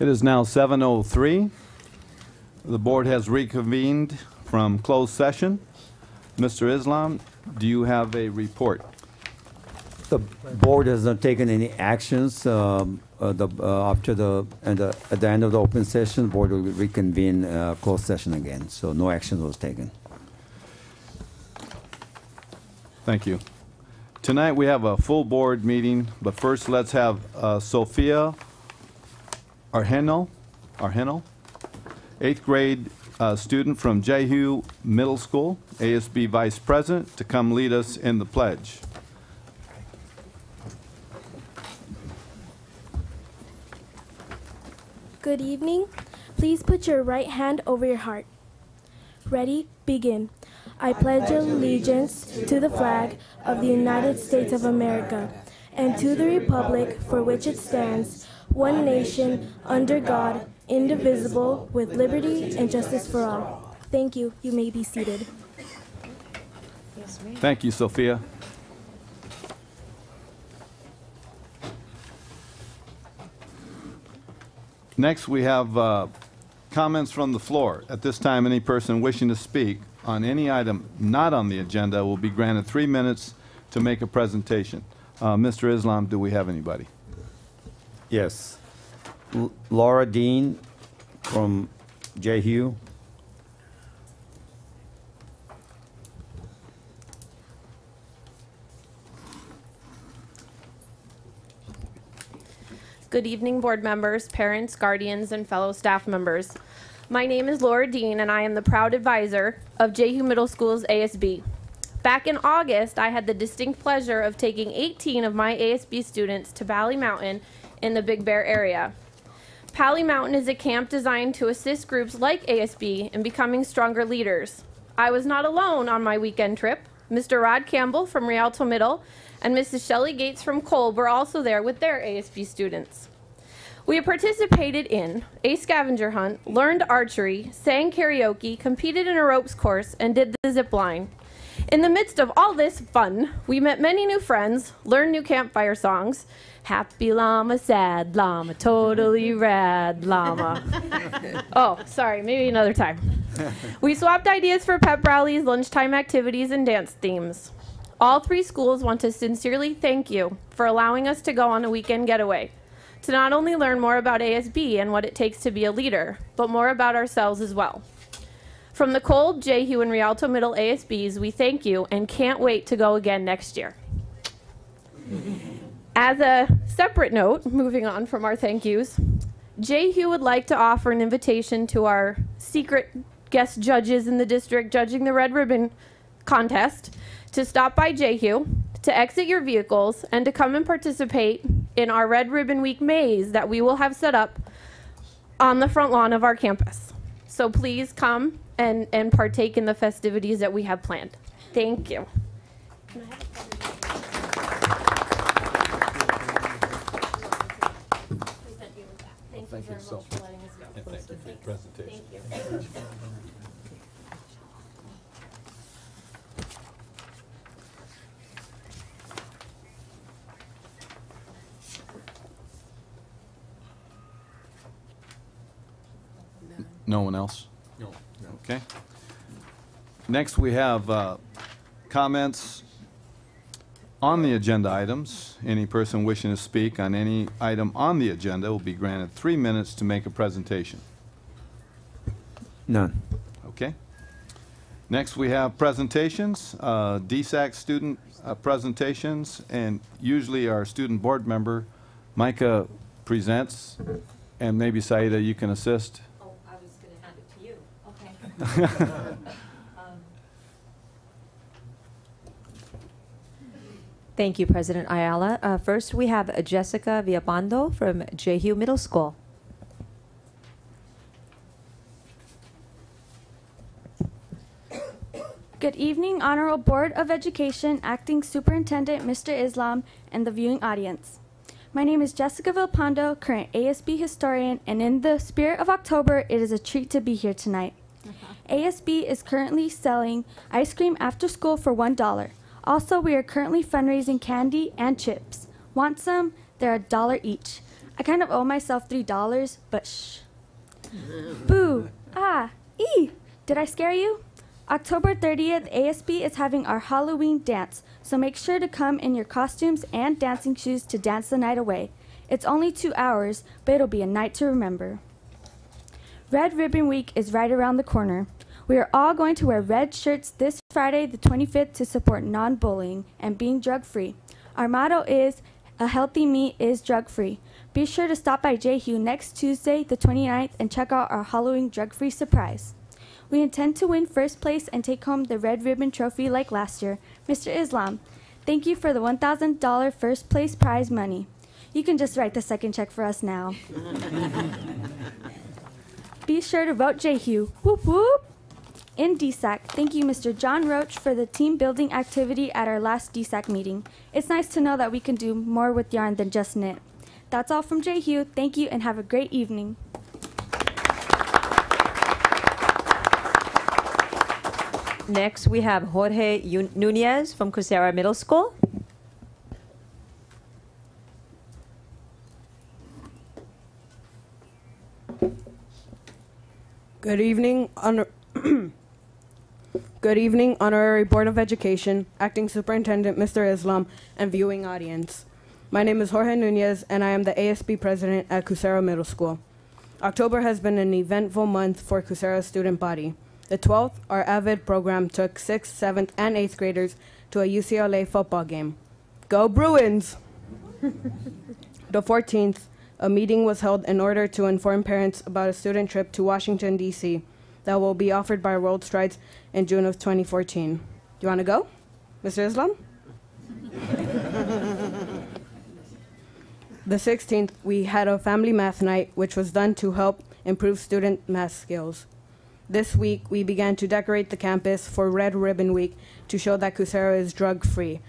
It is now 7:03. The board has reconvened from closed session. Mr. Islam, do you have a report? The board has not taken any actions um, uh, the, uh, after the, and the- at the end of the open session, board will reconvene uh, closed session again, so no action was taken. Thank you. Tonight, we have a full board meeting, but first, let's have uh, Sophia Arheno, Arheno, eighth grade uh, student from Jehue Middle School, ASB Vice President, to come lead us in the pledge. Good evening. Please put your right hand over your heart. Ready? Begin. I pledge allegiance to the flag of the United States of America and to the republic for which it stands, one nation, under God, indivisible, with liberty and justice for all. Thank you. You may be seated. Thank you, Sophia. Next, we have uh, comments from the floor. At this time, any person wishing to speak on any item not on the agenda will be granted three minutes to make a presentation. Uh, Mr. Islam, do we have anybody? Yes. L- Laura Dean from Jehue. Good evening, board members, parents, guardians, and fellow staff members. My name is Laura Dean, and I am the proud advisor of Jehue Middle School's ASB. Back in August, I had the distinct pleasure of taking 18 of my ASB students to Pali Mountain in the Big Bear area. Pali Mountain is a camp designed to assist groups like ASB in becoming stronger leaders. I was not alone on my weekend trip. Mr. Rod Campbell from Rialto Middle and Mrs. Shelley Gates from Kolb were also there with their ASB students. We participated in a scavenger hunt, learned archery, sang karaoke, competed in a ropes course, and did the zip line. In the midst of all this fun, we met many new friends, learned new campfire songs. Happy llama, sad llama, totally rad llama. oh, sorry, maybe another time. we swapped ideas for pep rallies, lunchtime activities, and dance themes. All three schools want to sincerely thank you for allowing us to go on a weekend getaway to not only learn more about ASB and what it takes to be a leader, but more about ourselves as well. From the Kolb, Jehue, and Rialto Middle ASBs, we thank you and can't wait to go again next year. As a separate note, moving on from our thank yous, Jehue would like to offer an invitation to our secret guest judges in the district judging the Red Ribbon contest to stop by Jehue, to exit your vehicles, and to come and participate in our Red Ribbon Week maze that we will have set up on the front lawn of our campus. So please come and, and partake in the festivities that we have planned. Thank you. Thank you very much for letting us go. thank you for your presentation. No one else? No. Okay. Next, we have uh, comments on the agenda items. Any person wishing to speak on any item on the agenda will be granted three minutes to make a presentation. None. Okay? Next, we have presentations, uh, DSAC student uh, presentations, and usually our student board member, Micah, presents, and maybe Saida, you can assist. Oh, I was gonna hand it to you. Okay. Um, Thank you, President Ayala. Uh, First, we have Jessica Villapando from Jehue Middle School. Good evening, Honorable Board of Education, Acting Superintendent Mr. Islam, and the viewing audience. My name is Jessica Vilpando, current ASB historian, and in the spirit of October, it is a treat to be here tonight. ASB is currently selling ice cream after school for $1. Also, we are currently fundraising candy and chips. Want some? They're a dollar each. I kind of owe myself three dollars, but shh. Boo! Ah! Ee! Did I scare you? October 30th, ASB is having our Halloween dance, so make sure to come in your costumes and dancing shoes to dance the night away. It's only two hours, but it'll be a night to remember. Red Ribbon Week is right around the corner. We are all going to wear red shirts this Friday, the 25th, to support non bullying and being drug free. Our motto is A Healthy Me is Drug Free. Be sure to stop by Jehue next Tuesday, the 29th, and check out our Halloween drug free surprise. We intend to win first place and take home the Red Ribbon Trophy like last year. Mr. Islam, thank you for the $1,000 first place prize money. You can just write the second check for us now. Be sure to vote Jehue. Whoop whoop! In DSAC, thank you, Mr. John Roach, for the team building activity at our last DSAC meeting. It's nice to know that we can do more with yarn than just knit. That's all from Jehue. Thank you and have a great evening. Next, we have Jorge Nunez from Kucera Middle School. Good evening, honor- Good evening, Honorary Board of Education, Acting Superintendent Mr. Islam, and viewing audience. My name is Jorge Nunez, and I am the ASB president at Kucera Middle School. October has been an eventful month for Kucera's student body. The 12th, our AVID program took 6th, 7th, and 8th graders to a UCLA football game. Go Bruins! The 14th, a meeting was held in order to inform parents about a student trip to Washington, D.C. that will be offered by World Strides in June of 2014. Do you want to go, Mr. Islam? the 16th, we had a family math night, which was done to help improve student math skills. This week, we began to decorate the campus for Red Ribbon Week to show that Kucera is drug free.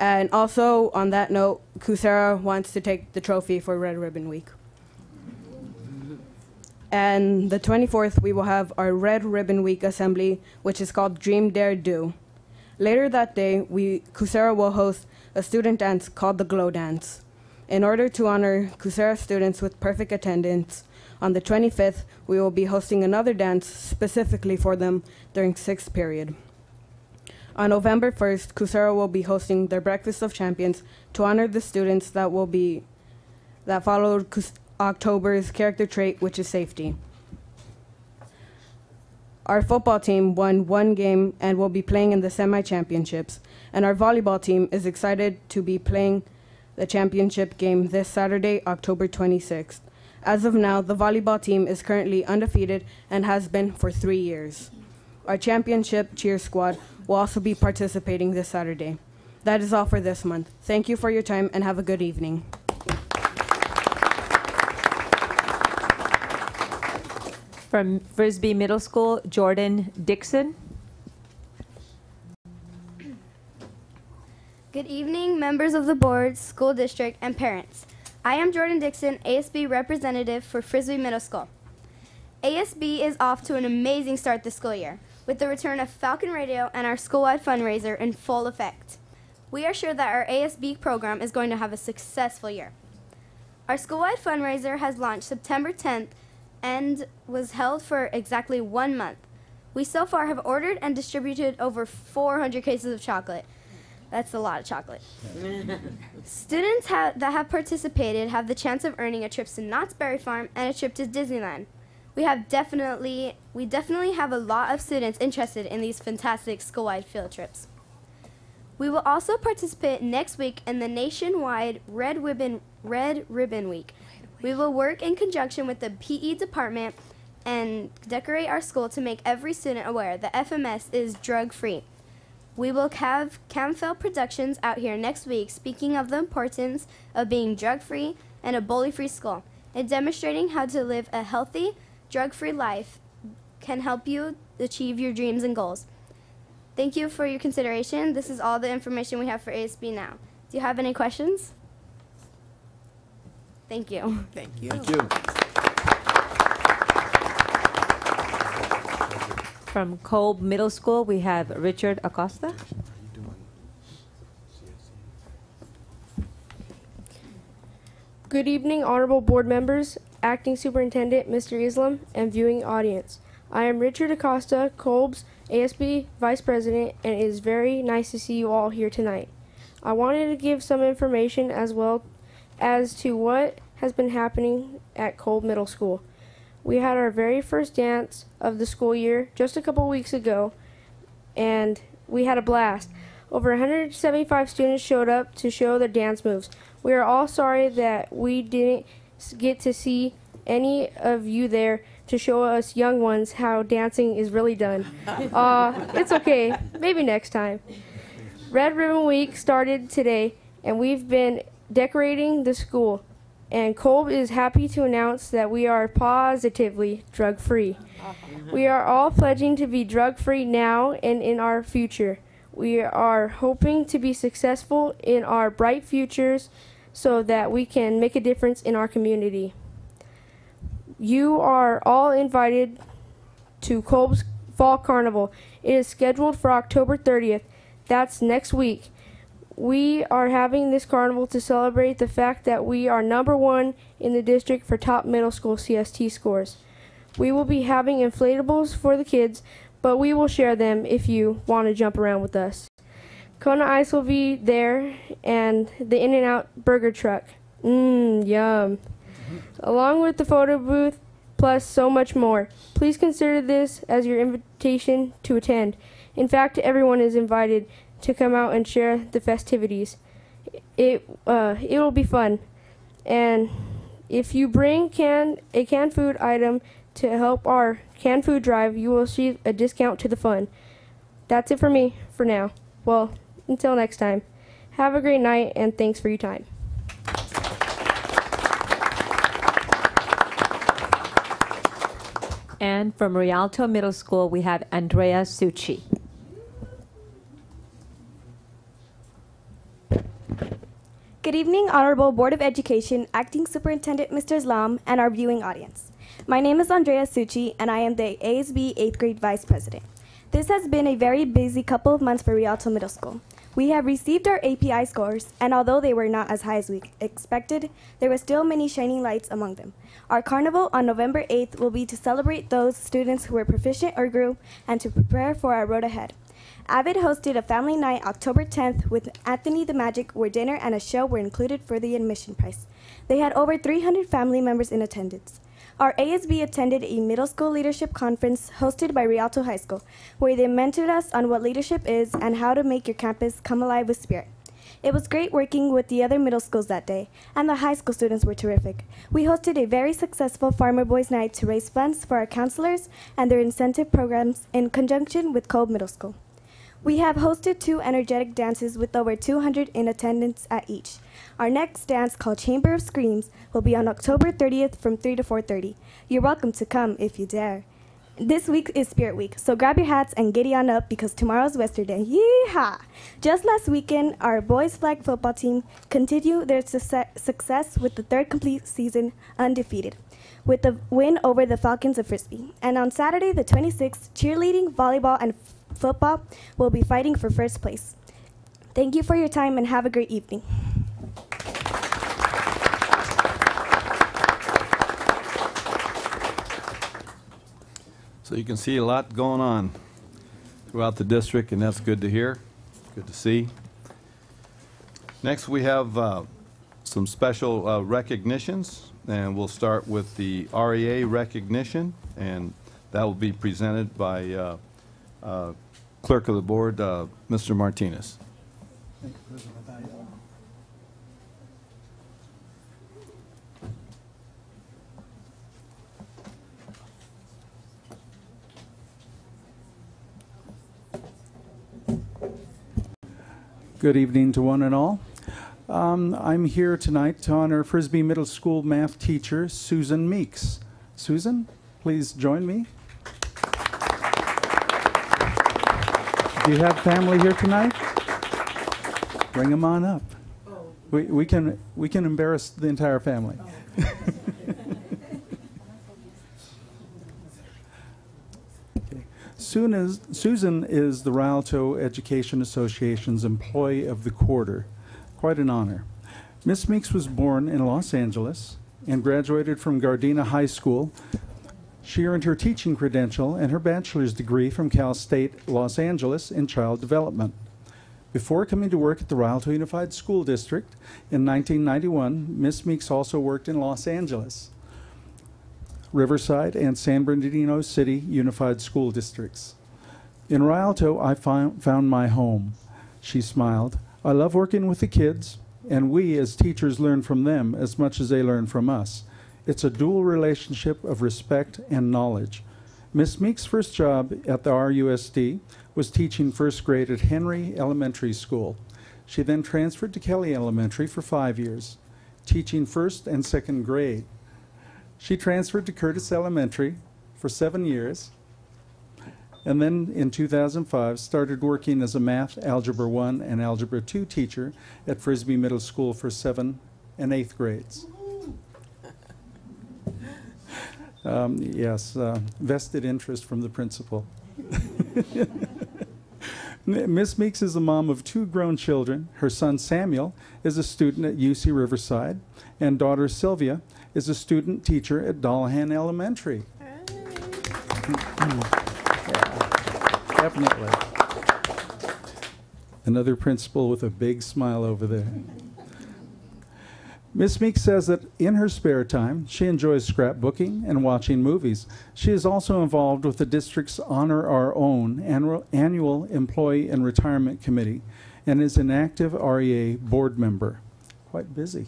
And also, on that note, Kucera wants to take the trophy for Red Ribbon Week. And the 24th, we will have our Red Ribbon Week assembly, which is called Dream Dare Do. Later that day, we Kucera will host a student dance called the Glow Dance. In order to honor Kucera students with perfect attendance, on the 25th, we will be hosting another dance specifically for them during sixth period. On November 1st, Kucera will be hosting their Breakfast of Champions to honor the students that will be that followed October's character trait, which is safety. Our football team won one game and will be playing in the semi championships. And our volleyball team is excited to be playing the championship game this Saturday, October 26th. As of now, the volleyball team is currently undefeated and has been for three years. Our championship cheer squad will also be participating this Saturday. That is all for this month. Thank you for your time and have a good evening. From Frisbie Middle School, Jordan Dixon. Good evening, members of the board, school district, and parents. I am Jordan Dixon, ASB representative for Frisbie Middle School. ASB is off to an amazing start this school year, with the return of Falcon Radio and our school-wide fundraiser in full effect. We are sure that our ASB program is going to have a successful year. Our school-wide fundraiser has launched September 10th and was held for exactly one month. We so far have ordered and distributed over 400 cases of chocolate. That's a lot of chocolate. Students ha- that have participated have the chance of earning a trip to Knott's Berry Farm and a trip to Disneyland. We have definitely we definitely have a lot of students interested in these fantastic school-wide field trips. We will also participate next week in the nationwide Red Ribbon Red Ribbon Week. We will work in conjunction with the PE department and decorate our school to make every student aware that FMS is drug-free. We will have Camfell Productions out here next week speaking of the importance of being drug free and a bully free school and demonstrating how to live a healthy, Drug Free Life can help you achieve your dreams and goals. Thank you for your consideration. This is all the information we have for ASB now. Do you have any questions? Thank you. Thank you. Thank you. From Kolb Middle School, we have Richard Acosta. Good evening, honorable board members acting superintendent Mr. Islam, and viewing audience. I am Richard Acosta, Kolb's ASB vice president, and it is very nice to see you all here tonight. I wanted to give some information as well as to what has been happening at Kolb Middle School. We had our very first dance of the school year just a couple weeks ago, and we had a blast. Over 175 students showed up to show their dance moves. We are all sorry that we didn't get to see any of you there to show us young ones how dancing is really done. Uh, it's okay. Maybe next time. Red Ribbon Week started today, and we've been decorating the school. And Kolb is happy to announce that we are positively drug free. We are all pledging to be drug free now and in our future. We are hoping to be successful in our bright futures so that we can make a difference in our community. You are all invited to Kolb's Fall Carnival. It is scheduled for October 30th. That's next week. We are having this carnival to celebrate the fact that we are number one in the district for top middle school CST scores. We will be having inflatables for the kids, but we will share them if you want to jump around with us. Kona Ice will be there, and the In N Out burger truck. Mmm, yum. Along with the photo booth, plus so much more. Please consider this as your invitation to attend. In fact, everyone is invited to come out and share the festivities. It uh, it will be fun, and if you bring can a canned food item to help our canned food drive, you will receive a discount to the fund. That's it for me for now. Well, until next time, have a great night and thanks for your time. And from Rialto Middle School, we have Andrea Succi. Good evening, Honorable Board of Education, Acting Superintendent Mr. Islam, and our viewing audience. My name is Andrea Succi, and I am the ASB 8th grade Vice President. This has been a very busy couple of months for Rialto Middle School. We have received our API scores, and although they were not as high as we expected, there were still many shining lights among them. Our carnival on November 8th will be to celebrate those students who were proficient or grew and to prepare for our road ahead. Avid hosted a family night October 10th with Anthony the Magic, where dinner and a show were included for the admission price. They had over 300 family members in attendance. Our ASB attended a middle school leadership conference hosted by Rialto High School, where they mentored us on what leadership is and how to make your campus come alive with spirit. It was great working with the other middle schools that day, and the high school students were terrific. We hosted a very successful Farmer Boys Night to raise funds for our counselors and their incentive programs in conjunction with Kolb Middle School. We have hosted two energetic dances with over 200 in attendance at each. Our next dance, called Chamber of Screams, will be on October 30th from 3 to 4:30. You're welcome to come if you dare. This week is Spirit Week, so grab your hats and giddy on up because tomorrow's Westerday. Yeehaw! Just last weekend, our boys flag football team continued their suce- success with the third complete season undefeated, with the win over the Falcons of Frisbie. And on Saturday, the 26th, cheerleading, volleyball, and football will be fighting for first place. Thank you for your time and have a great evening. So you can see a lot going on throughout the district, and that's good to hear, good to see. Next, we have uh, some special uh, recognitions, and we'll start with the REA recognition, and that will be presented by uh, uh, Clerk of the Board, uh, Mr. Martinez. Good evening to one and all. Um, I'm here tonight to honor Frisbie Middle School math teacher Susan Meeks. Susan, please join me. Do you have family here tonight? Bring them on up. We, we can we can embarrass the entire family. Soon is, Susan is the Rialto Education Association's Employee of the Quarter. Quite an honor. Miss Meeks was born in Los Angeles and graduated from Gardena High School. She earned her teaching credential and her bachelor's degree from Cal State Los Angeles in child development. Before coming to work at the Rialto Unified School District in 1991, Miss Meeks also worked in Los Angeles, Riverside, and San Bernardino City Unified School Districts. In Rialto, I found, found my home. She smiled. I love working with the kids, and we as teachers learn from them as much as they learn from us. It's a dual relationship of respect and knowledge. Miss Meek's first job at the RUSD was teaching first grade at Henry Elementary School. She then transferred to Kelly Elementary for five years, teaching first and second grade. She transferred to Curtis Elementary for seven years, and then in 2005 started working as a math, algebra 1, and algebra 2 teacher at Frisbie Middle School for 7 and 8th grades. Um, yes, uh, vested interest from the principal. Miss Meeks is a mom of two grown children. Her son Samuel is a student at UC Riverside, and daughter Sylvia is a student teacher at Dollahan Elementary. Yeah, definitely. Another principal with a big smile over there. Miss Meek says that in her spare time, she enjoys scrapbooking and watching movies. She is also involved with the district's Honor Our Own annual Employee and Retirement Committee and is an active REA board member. Quite busy.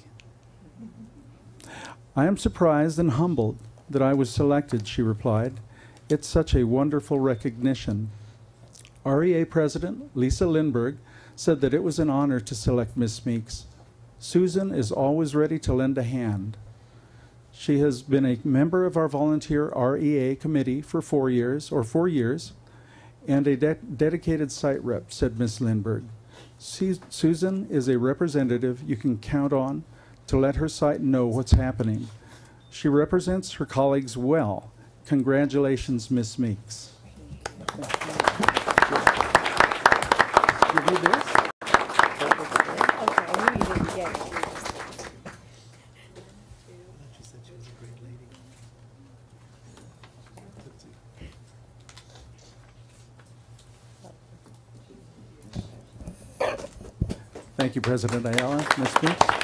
I am surprised and humbled that I was selected, she replied. It's such a wonderful recognition. REA President Lisa Lindberg said that it was an honor to select Miss Meeks. Susan is always ready to lend a hand. She has been a member of our volunteer REA committee for four years, or four years, and a de- dedicated site rep, said Miss Lindberg. Su- Susan is a representative you can count on to let her site know what's happening. She represents her colleagues well. Congratulations, Miss Meeks. Give me this. Thank you, President Ayala. Ms. Meeks,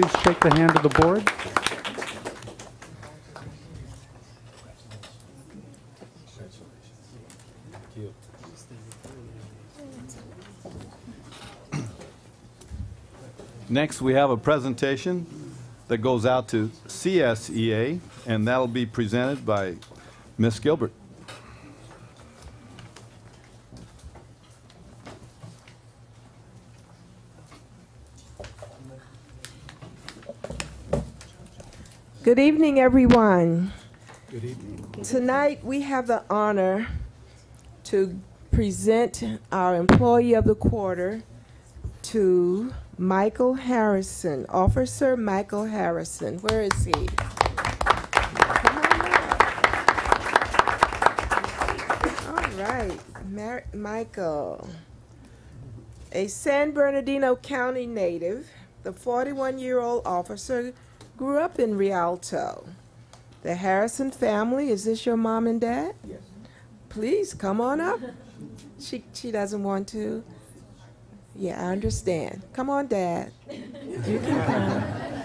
please shake the hand of the board. Next, we have a presentation that goes out to CSEA, and that'll be presented by Ms. Gilbert. Good evening, everyone. Good evening. Tonight, we have the honor to present our Employee of the Quarter to Michael Harrison, Officer Michael Harrison. Where is he? Come on up. All right, Mar- Michael. A San Bernardino County native, the 41 year old officer grew up in Rialto. The Harrison family, is this your mom and dad? Yes. Please come on up. She, she doesn't want to. Yeah, I understand. Come on, Dad. You can come.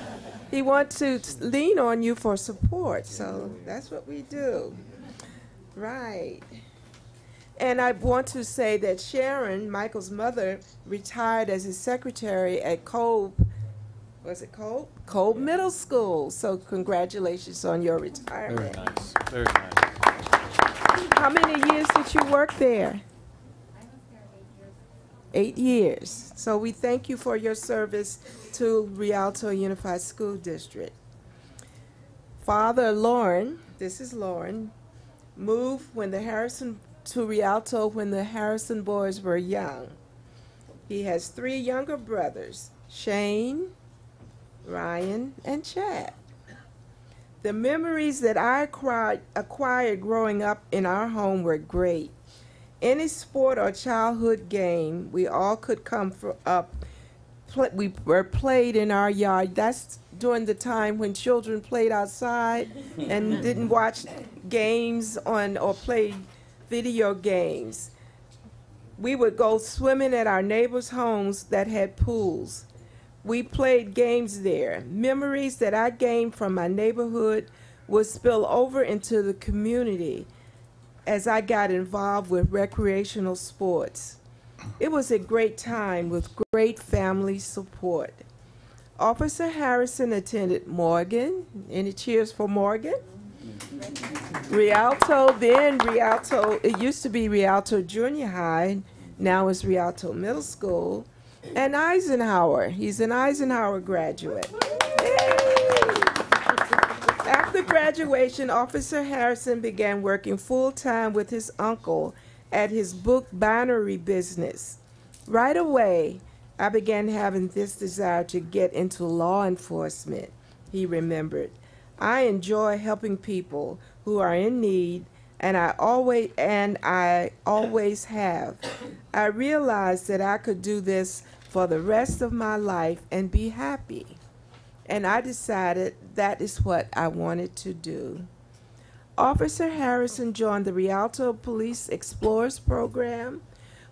He wants to lean on you for support, so that's what we do. Right. And I want to say that Sharon, Michael's mother, retired as his secretary at Kolb, was it Kolb? Kolb Middle School. So congratulations on your retirement. Very nice, very nice. How many years did you work there? Eight years. So we thank you for your service to Rialto Unified School District. Father Lauren, this is Lauren, moved when the Harrison to Rialto when the Harrison boys were young. He has three younger brothers, Shane, Ryan, and Chad. The memories that I acquired, acquired growing up in our home were great. Any sport or childhood game, we all could come for, up pla we were played in our yard. That's during the time when children played outside and didn't watch games on or play video games. We would go swimming at our neighbors' homes that had pools. We played games there. Memories that I gained from my neighborhood would spill over into the community as I got involved with recreational sports. It was a great time with great family support. Officer Harrison attended Morgan. Any cheers for Morgan? Rialto, then Rialto, it used to be Rialto Junior High, now it's Rialto Middle School. And Eisenhower, he's an Eisenhower graduate. After graduation, Officer Harrison began working full time with his uncle at his book bindery business. Right away, I began having this desire to get into law enforcement, he remembered. I enjoy helping people who are in need and I always and I always have. I realized that I could do this for the rest of my life and be happy. And I decided that is what I wanted to do. Officer Harrison joined the Rialto Police Explorers program.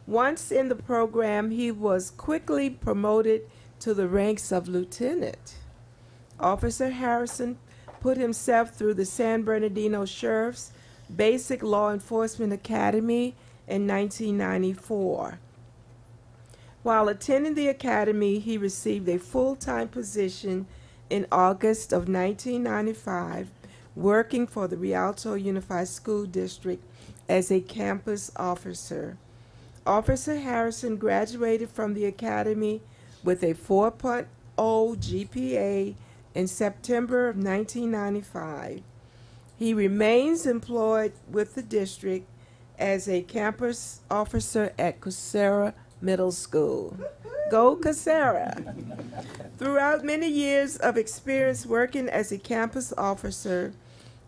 Once in the program, he was quickly promoted to the ranks of lieutenant. Officer Harrison put himself through the San Bernardino Sheriff's Basic Law Enforcement Academy in 1994. While attending the academy, he received a full-time position in August of 1995, working for the Rialto Unified School District as a campus officer. Officer Harrison graduated from the academy with a 4.0 GPA in September of 1995. He remains employed with the district as a campus officer at Kucera Middle School. Go Kucera! Throughout many years of experience working as a campus officer,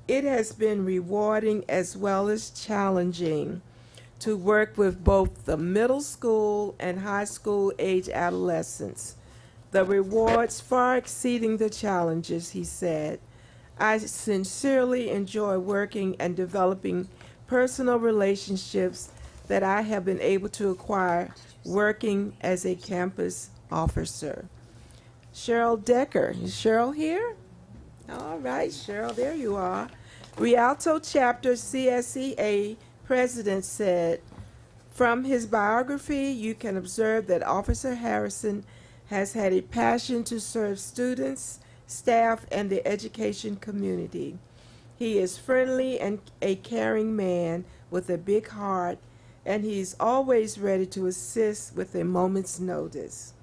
it has been rewarding as well as challenging to work with both the middle school and high school age adolescents. The rewards far exceeding the challenges, he said. I sincerely enjoy working and developing personal relationships that I have been able to acquire working as a campus officer. Cheryl Decker, is Cheryl here? All right, Cheryl, there you are. Rialto Chapter CSEA President said, from his biography, you can observe that Officer Harrison has had a passion to serve students, staff, and the education community. He is friendly and a caring man with a big heart, and he's always ready to assist with a moment's notice.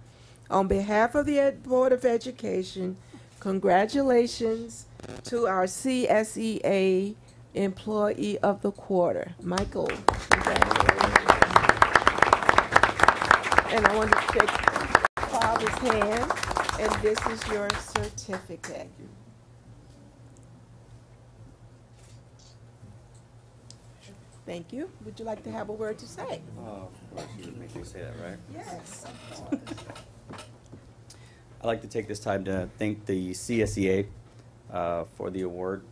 On behalf of the Ed- Board of Education, congratulations to our CSEA Employee of the Quarter, Michael. And I want to shake Father's hand, and this is your certificate. Thank you. Would you like to have a word to say? Oh, of course, you would make me say that, right? Yes. I'd like to take this time to thank the CSEA uh, for the award.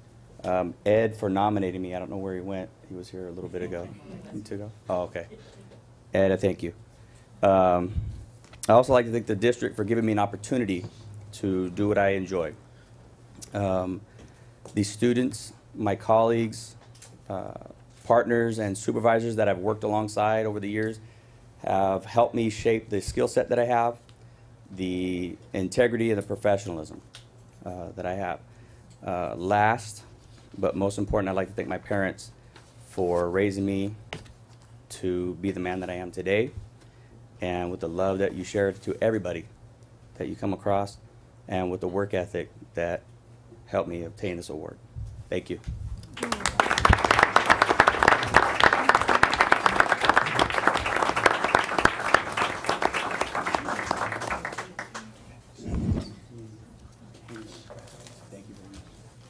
Um, Ed for nominating me. I don't know where he went. He was here a little bit ago. Minute ago. Oh, okay. Ed, I thank you. Um, I also like to thank the district for giving me an opportunity to do what I enjoy. Um, the students, my colleagues, uh, partners, and supervisors that I've worked alongside over the years have helped me shape the skill set that I have, the integrity and the professionalism uh, that I have. Uh, last, but most important, I'd like to thank my parents for raising me to be the man that I am today, and with the love that you share to everybody that you come across, and with the work ethic that helped me obtain this award. Thank you.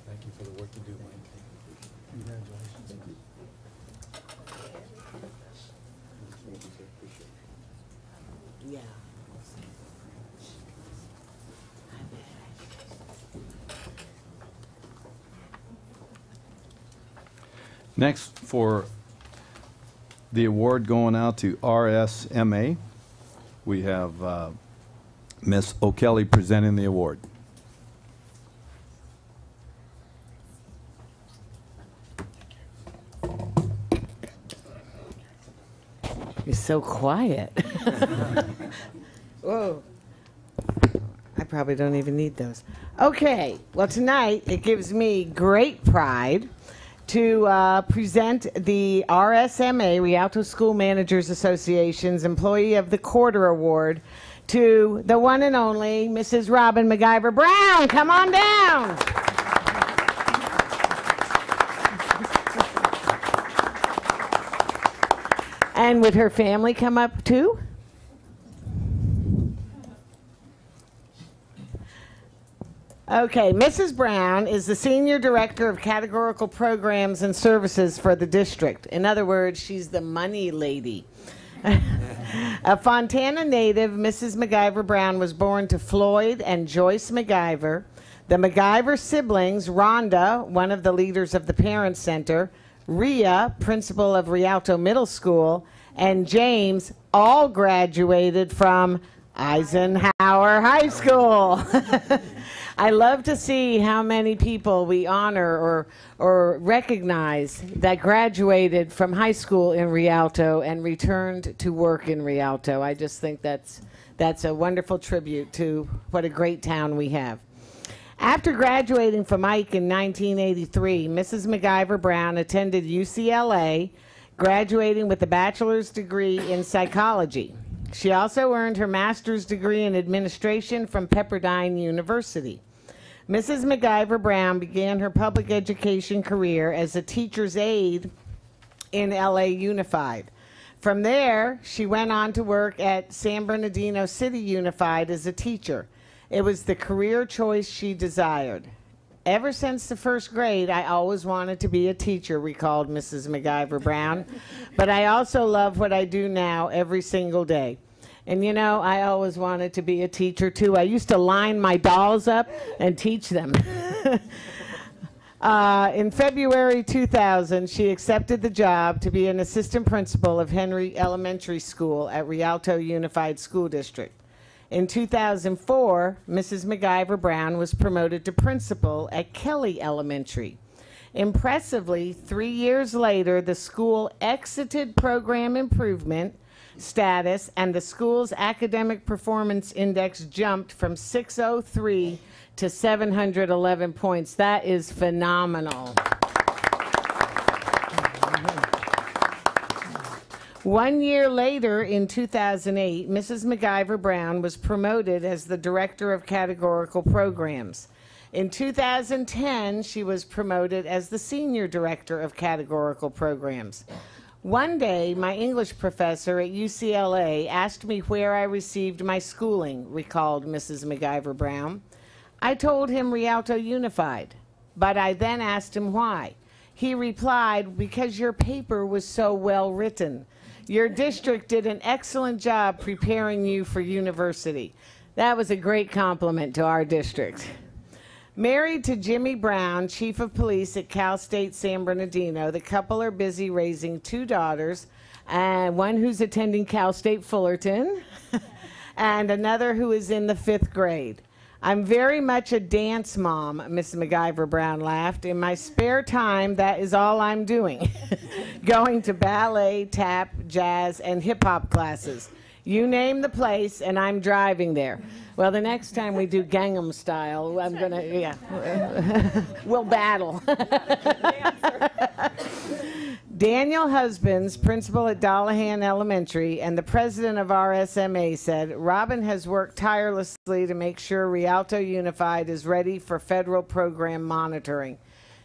Thank you for the work you do, Mike. Congratulations. Yeah. Next, for the award going out to RSMA, we have uh, Ms. O'Kelly presenting the award. You're so quiet. Whoa. I probably don't even need those. Okay, well, tonight it gives me great pride to uh, present the RSMA, Rialto School Managers Association's Employee of the Quarter Award to the one and only Mrs. Robin McIver Brown. Come on down. And would her family come up too? Okay, Mrs. Brown is the Senior Director of Categorical Programs and Services for the district. In other words, she's the money lady. A Fontana native, Mrs. McIver Brown was born to Floyd and Joyce McIver. The McIver siblings, Rhonda, one of the leaders of the Parent Center, Rhea, principal of Rialto Middle School, and James all graduated from Eisenhower High School. I love to see how many people we honor or or recognize that graduated from high school in Rialto and returned to work in Rialto. I just think that's that's a wonderful tribute to what a great town we have. After graduating from Ike in 1983, Mrs. McIver Brown attended UCLA, graduating with a bachelor's degree in psychology. She also earned her master's degree in administration from Pepperdine University. Mrs. McIver Brown began her public education career as a teacher's aide in LA Unified. From there, she went on to work at San Bernardino City Unified as a teacher. It was the career choice she desired. Ever since the first grade, I always wanted to be a teacher, recalled Mrs. McIver Brown. but I also love what I do now every single day. And you know, I always wanted to be a teacher too. I used to line my dolls up and teach them. uh, in February 2000, she accepted the job to be an assistant principal of Henry Elementary School at Rialto Unified School District. In 2004, Mrs. McIver Brown was promoted to principal at Kelly Elementary. Impressively, three years later, the school exited program improvement status, and the school's academic performance index jumped from 603 to 711 points. That is phenomenal. One year later, in 2008, Mrs. McIver Brown was promoted as the Director of Categorical Programs. In 2010, she was promoted as the Senior Director of Categorical Programs. One day, my English professor at UCLA asked me where I received my schooling, recalled Mrs. McIver Brown. I told him Rialto Unified, but I then asked him why. He replied, Because your paper was so well written. Your district did an excellent job preparing you for university. That was a great compliment to our district. Married to Jimmy Brown, chief of police at Cal State San Bernardino, the couple are busy raising two daughters, and one who's attending Cal State Fullerton, and another who is in the fifth grade. I'm very much a dance mom, Miss McIver Brown laughed. In my spare time, that is all I'm doing. Going to ballet, tap, jazz, and hip hop classes. You name the place, and I'm driving there. Well, the next time we do Gangnam Style, I'm gonna, yeah, we'll battle. Daniel Husbands, principal at Dollahan Elementary and the president of RSMA, said Robin has worked tirelessly to make sure Rialto Unified is ready for federal program monitoring.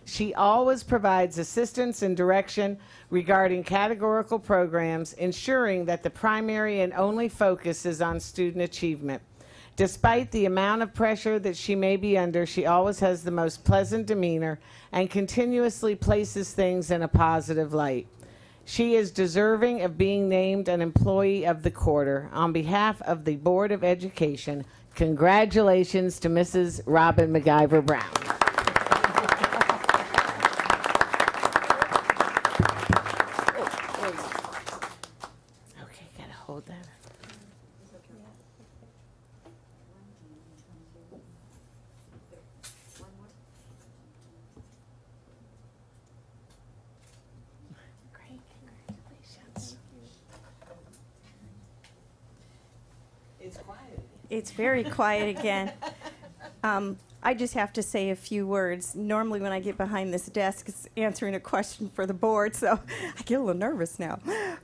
She always provides assistance and direction regarding categorical programs, ensuring that the primary and only focus is on student achievement. Despite the amount of pressure that she may be under, she always has the most pleasant demeanor and continuously places things in a positive light. She is deserving of being named an employee of the quarter. On behalf of the Board of Education, congratulations to Mrs. Robin McIver Brown. Great, congratulations. It's quiet. It's very quiet again. Um, I just have to say a few words. Normally, when I get behind this desk, it's answering a question for the board, so I get a little nervous now.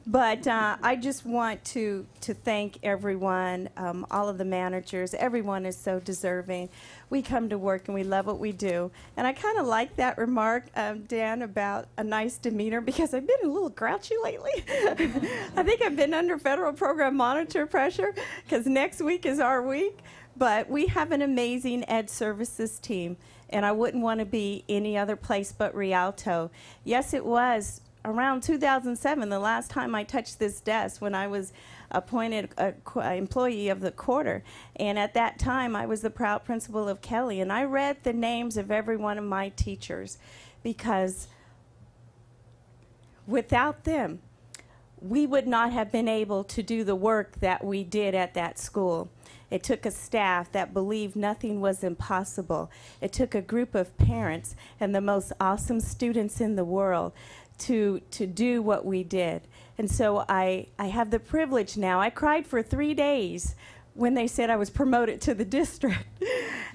But uh, I just want to to thank everyone, um, all of the managers. Everyone is so deserving. We come to work and we love what we do. And I kind of like that remark, um, Dan, about a nice demeanor because I've been a little grouchy lately. I think I've been under federal program monitor pressure because next week is our week. But we have an amazing ed services team, and I wouldn't want to be any other place but Rialto. Yes, it was around 2007, the last time I touched this desk when I was appointed a employee of the quarter. And at that time, I was the proud principal of Kelly, and I read the names of every one of my teachers because without them, we would not have been able to do the work that we did at that school. It took a staff that believed nothing was impossible. It took a group of parents and the most awesome students in the world to, to do what we did. And so I, I have the privilege now. I cried for three days when they said I was promoted to the district.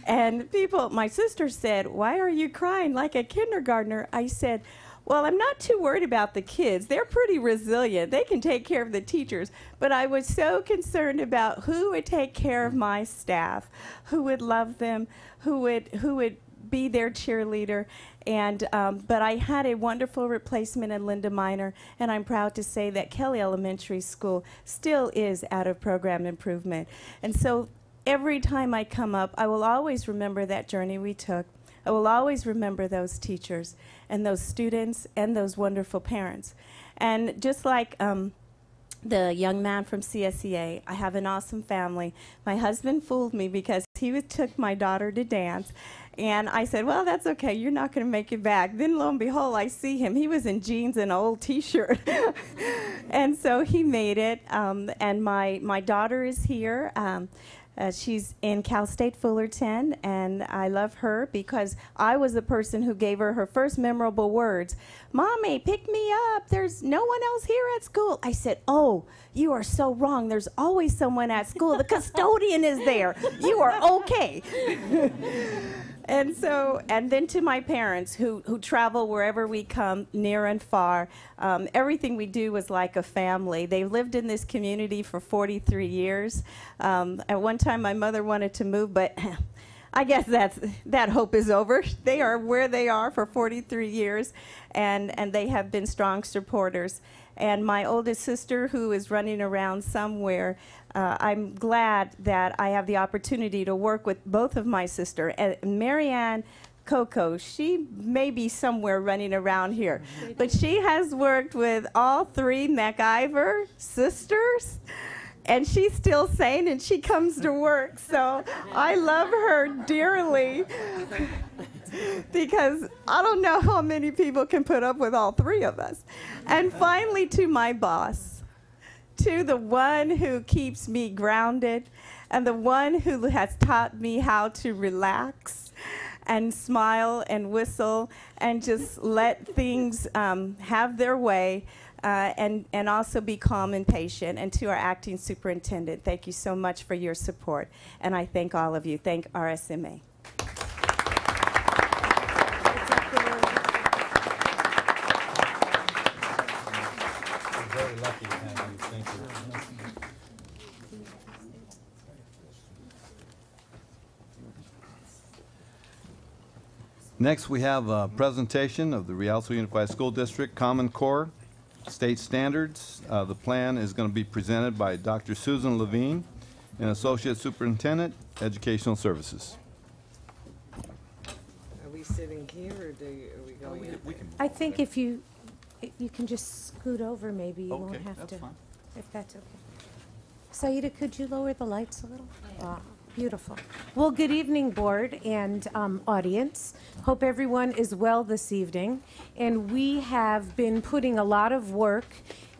and people, my sister said, Why are you crying like a kindergartner? I said, well, I'm not too worried about the kids. They're pretty resilient. They can take care of the teachers. But I was so concerned about who would take care of my staff, who would love them, who would who would be their cheerleader. And um, but I had a wonderful replacement in Linda Miner, and I'm proud to say that Kelly Elementary School still is out of program improvement. And so every time I come up, I will always remember that journey we took. I will always remember those teachers and those students and those wonderful parents. And just like um, the young man from CSEA, I have an awesome family. My husband fooled me because he took my daughter to dance. And I said, Well, that's okay. You're not going to make it back. Then lo and behold, I see him. He was in jeans and an old t shirt. and so he made it. Um, and my, my daughter is here. Um, uh, she's in Cal State Fullerton, and I love her because I was the person who gave her her first memorable words. Mommy, pick me up. There's no one else here at school. I said, Oh, you are so wrong. There's always someone at school. The custodian is there. You are okay. and so, and then to my parents who, who travel wherever we come, near and far. Um, everything we do was like a family. They lived in this community for 43 years. Um, at one time, my mother wanted to move, but I guess that's that hope is over. They are where they are for 43 years, and and they have been strong supporters. And my oldest sister, who is running around somewhere, uh, I'm glad that I have the opportunity to work with both of my sister and Marianne. Coco, she may be somewhere running around here, but she has worked with all three McIver sisters and she's still sane and she comes to work. So I love her dearly because I don't know how many people can put up with all three of us. And finally, to my boss, to the one who keeps me grounded and the one who has taught me how to relax and smile and whistle and just let things um, have their way. Uh, and, and also be calm and patient. And to our acting superintendent, thank you so much for your support. And I thank all of you. Thank RSMA. Next, we have a presentation of the Rialto Unified School District Common Core State Standards. Uh, The plan is going to be presented by Dr. Susan Levine, an Associate Superintendent, Educational Services. Are we sitting here or do you, are we going? I think if you, if you can just scoot over, maybe you Okay, won't have that's to. fine. If that's okay. Saida, could you lower the lights a little? Ah, Beautiful. Well, good evening, board and um, audience. Hope everyone is well this evening. And we have been putting a lot of work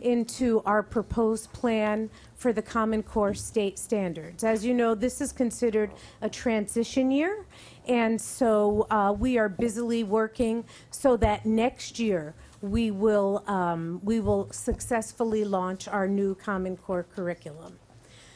into our proposed plan for the Common Core state standards. As you know, this is considered a transition year. And so uh, we are busily working so that next year we will, um, we will successfully launch our new Common Core curriculum.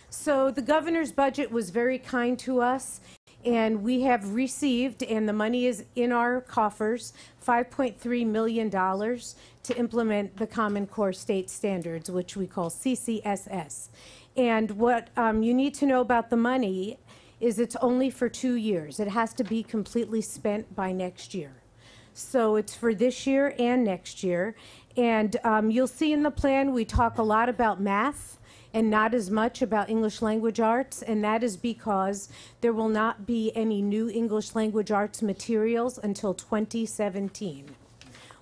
So the governor's budget was very kind to us, and we have received, and the money is in our coffers, $5.3 million to implement the Common Core State Standards, which we call CCSS. And what um, you need to know about the money is it's only for two years. It has to be completely spent by next year. So it's for this year and next year. And um, you'll see in the plan, we talk a lot about math and not as much about English language arts, and that is because there will not be any new English language arts materials until 2017,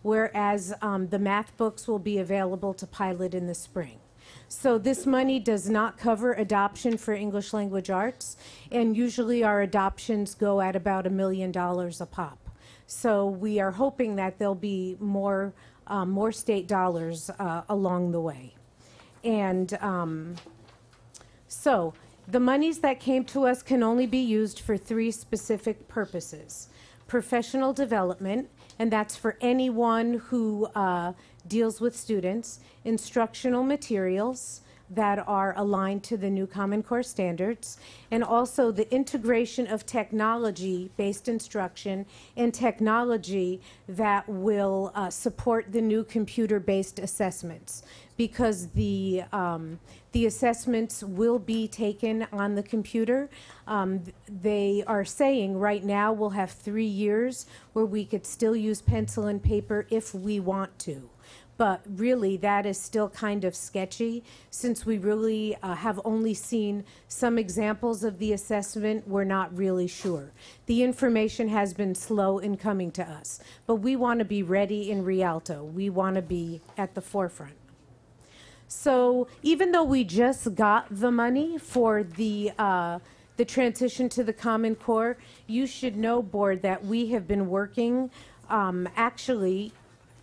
whereas um, the math books will be available to pilot in the spring. So this money does not cover adoption for English language arts, and usually our adoptions go at about a million dollars a pop. So we are hoping that there'll be more, um, more state dollars uh, along the way. And um, so the monies that came to us can only be used for three specific purposes. Professional development, and that's for anyone who uh, deals with students, instructional materials that are aligned to the new Common Core standards, and also the integration of technology based instruction and technology that will uh, support the new computer based assessments because the um, the assessments will be taken on the computer. Um, they are saying right now we'll have three years where we could still use pencil and paper if we want to. But really, that is still kind of sketchy since we really uh, have only seen some examples of the assessment. We're not really sure. The information has been slow in coming to us, but we want to be ready in Rialto. We want to be at the forefront. So even though we just got the money for the uh, the transition to the Common Core, you should know, board, that we have been working. Um, actually,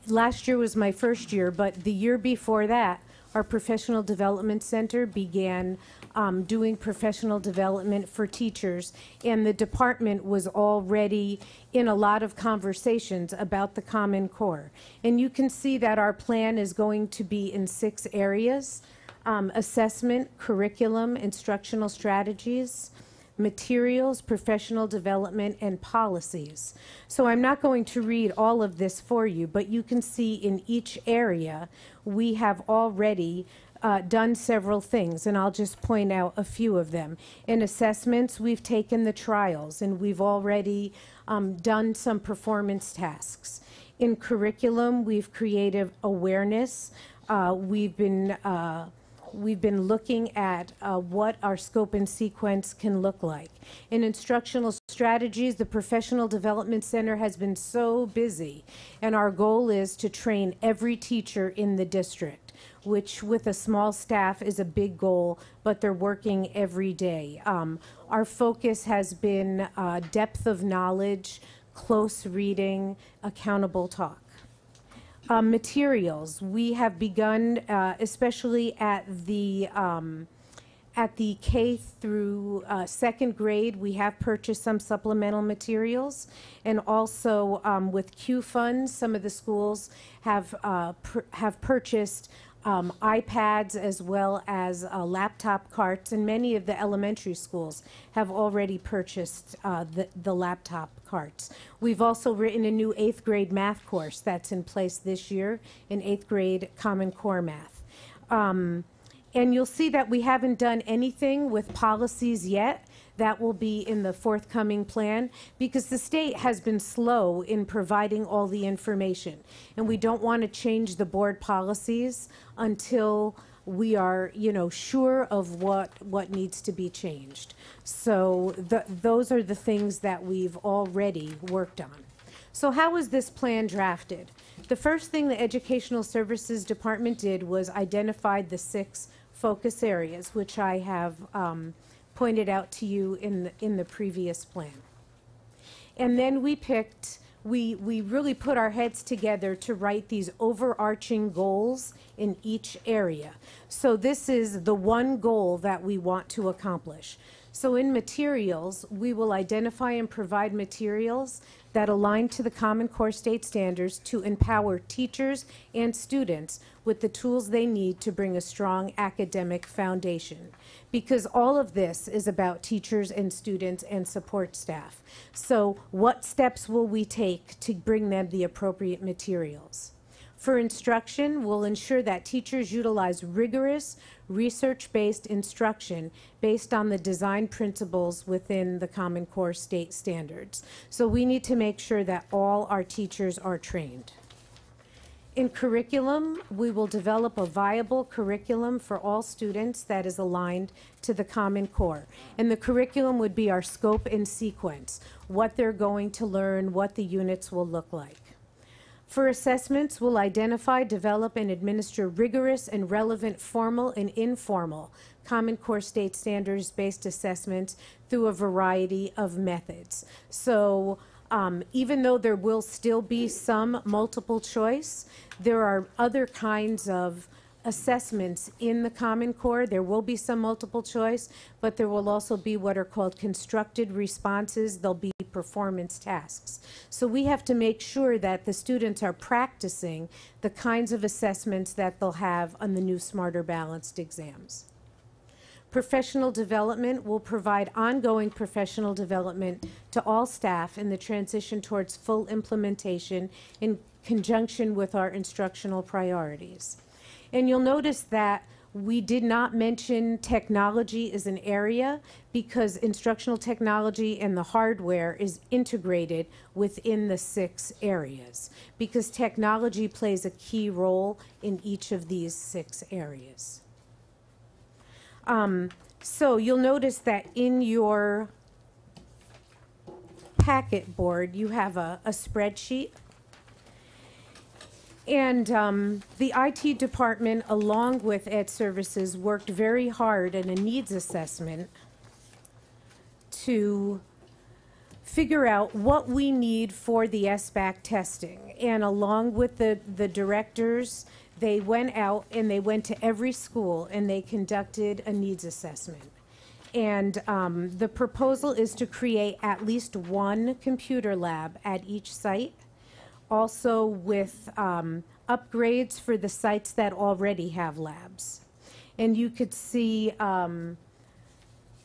last year was my first year, but the year before that, our professional development center began um, doing professional development for teachers, and the department was already in a lot of conversations about the Common Core. And you can see that our plan is going to be in six areas um, assessment, curriculum, instructional strategies, materials, professional development, and policies. So I'm not going to read all of this for you, but you can see in each area we have already uh, done several things, and I'll just point out a few of them. In assessments, we've taken the trials, and we've already um, done some performance tasks. In curriculum, we've created awareness. Uh, we've been uh, we've been looking at uh, what our scope and sequence can look like. In instructional strategies, the Professional Development Center has been so busy, and our goal is to train every teacher in the district which with a small staff is a big goal, but they're working every day. Um, our focus has been uh, depth of knowledge, close reading, accountable talk. Um, materials, we have begun, uh, especially at the um, at the K through uh, second grade, we have purchased some supplemental materials, and also um, with Q funds, some of the schools have uh, have purchased um, iPads as well as uh, laptop carts, and many of the elementary schools have already purchased uh, the, the laptop carts. We've also written a new eighth grade math course that's in place this year in eighth grade Common Core math. Um, and you'll see that we haven't done anything with policies yet. That will be in the forthcoming plan because the state has been slow in providing all the information. And we don't want to change the board policies until we are, you know, sure of what, what needs to be changed. So the, those are the things that we've already worked on. So how was this plan drafted? The first thing the Educational Services Department did was identified the six focus areas, which I have um, pointed out to you in the, in the previous plan. And then we picked, we, we really put our heads together to write these overarching goals in each area. So this is the one goal that we want to accomplish. So in materials, we will identify and provide materials that align to the Common Core state standards to empower teachers and students with the tools they need to bring a strong academic foundation. Because all of this is about teachers and students and support staff. So what steps will we take to bring them the appropriate materials? For instruction, we'll ensure that teachers utilize rigorous, research-based instruction based on the design principles within the Common Core state standards. So we need to make sure that all our teachers are trained. In curriculum, we will develop a viable curriculum for all students that is aligned to the Common Core. And the curriculum would be our scope and sequence, what they're going to learn, what the units will look like. For assessments, we'll identify, develop, and administer rigorous and relevant formal and informal Common Core state standards-based assessments through a variety of methods. So um, even though there will still be some multiple choice, there are other kinds of assessments in the Common Core. There will be some multiple choice, but there will also be what are called constructed responses. There'll be performance tasks. So we have to make sure that the students are practicing the kinds of assessments that they'll have on the new Smarter Balanced exams. Professional development will provide ongoing professional development to all staff in the transition towards full implementation in conjunction with our instructional priorities. And you'll notice that we did not mention technology as an area because instructional technology and the hardware is integrated within the six areas because technology plays a key role in each of these six areas. Um, so you'll notice that in your packet board, you have a, a spreadsheet. And um, the IT department, along with Ed Services, worked very hard in a needs assessment to figure out what we need for the SBAC testing. And along with the, the directors, they went out and they went to every school and they conducted a needs assessment. And um, the proposal is to create at least one computer lab at each site, also with um, upgrades for the sites that already have labs. And you could see um,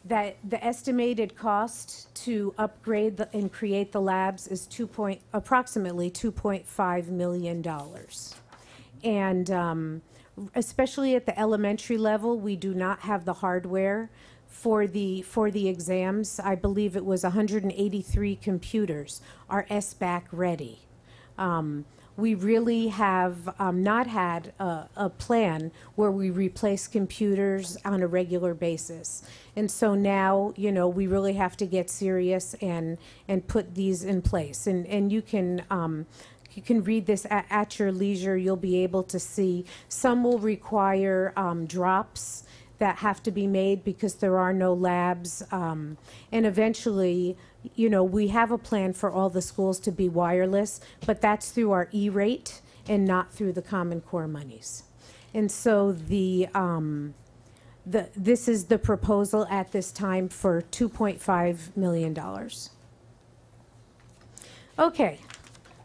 that the estimated cost to upgrade the, and create the labs is two point, approximately $2.5 million. And um, especially at the elementary level, we do not have the hardware for the for the exams. I believe it was 183 computers are SBAC ready. Um, we really have um, not had a, a, plan where we replace computers on a regular basis. And so now, you know, we really have to get serious and and put these in place. And and you can um, you can read this at, at, your leisure. You'll be able to see some will require um, drops that have to be made because there are no labs. Um, and eventually, you know, we have a plan for all the schools to be wireless, but that's through our E-rate and not through the Common Core monies. And so the, um, the, this is the proposal at this time for $2.5 million. Okay,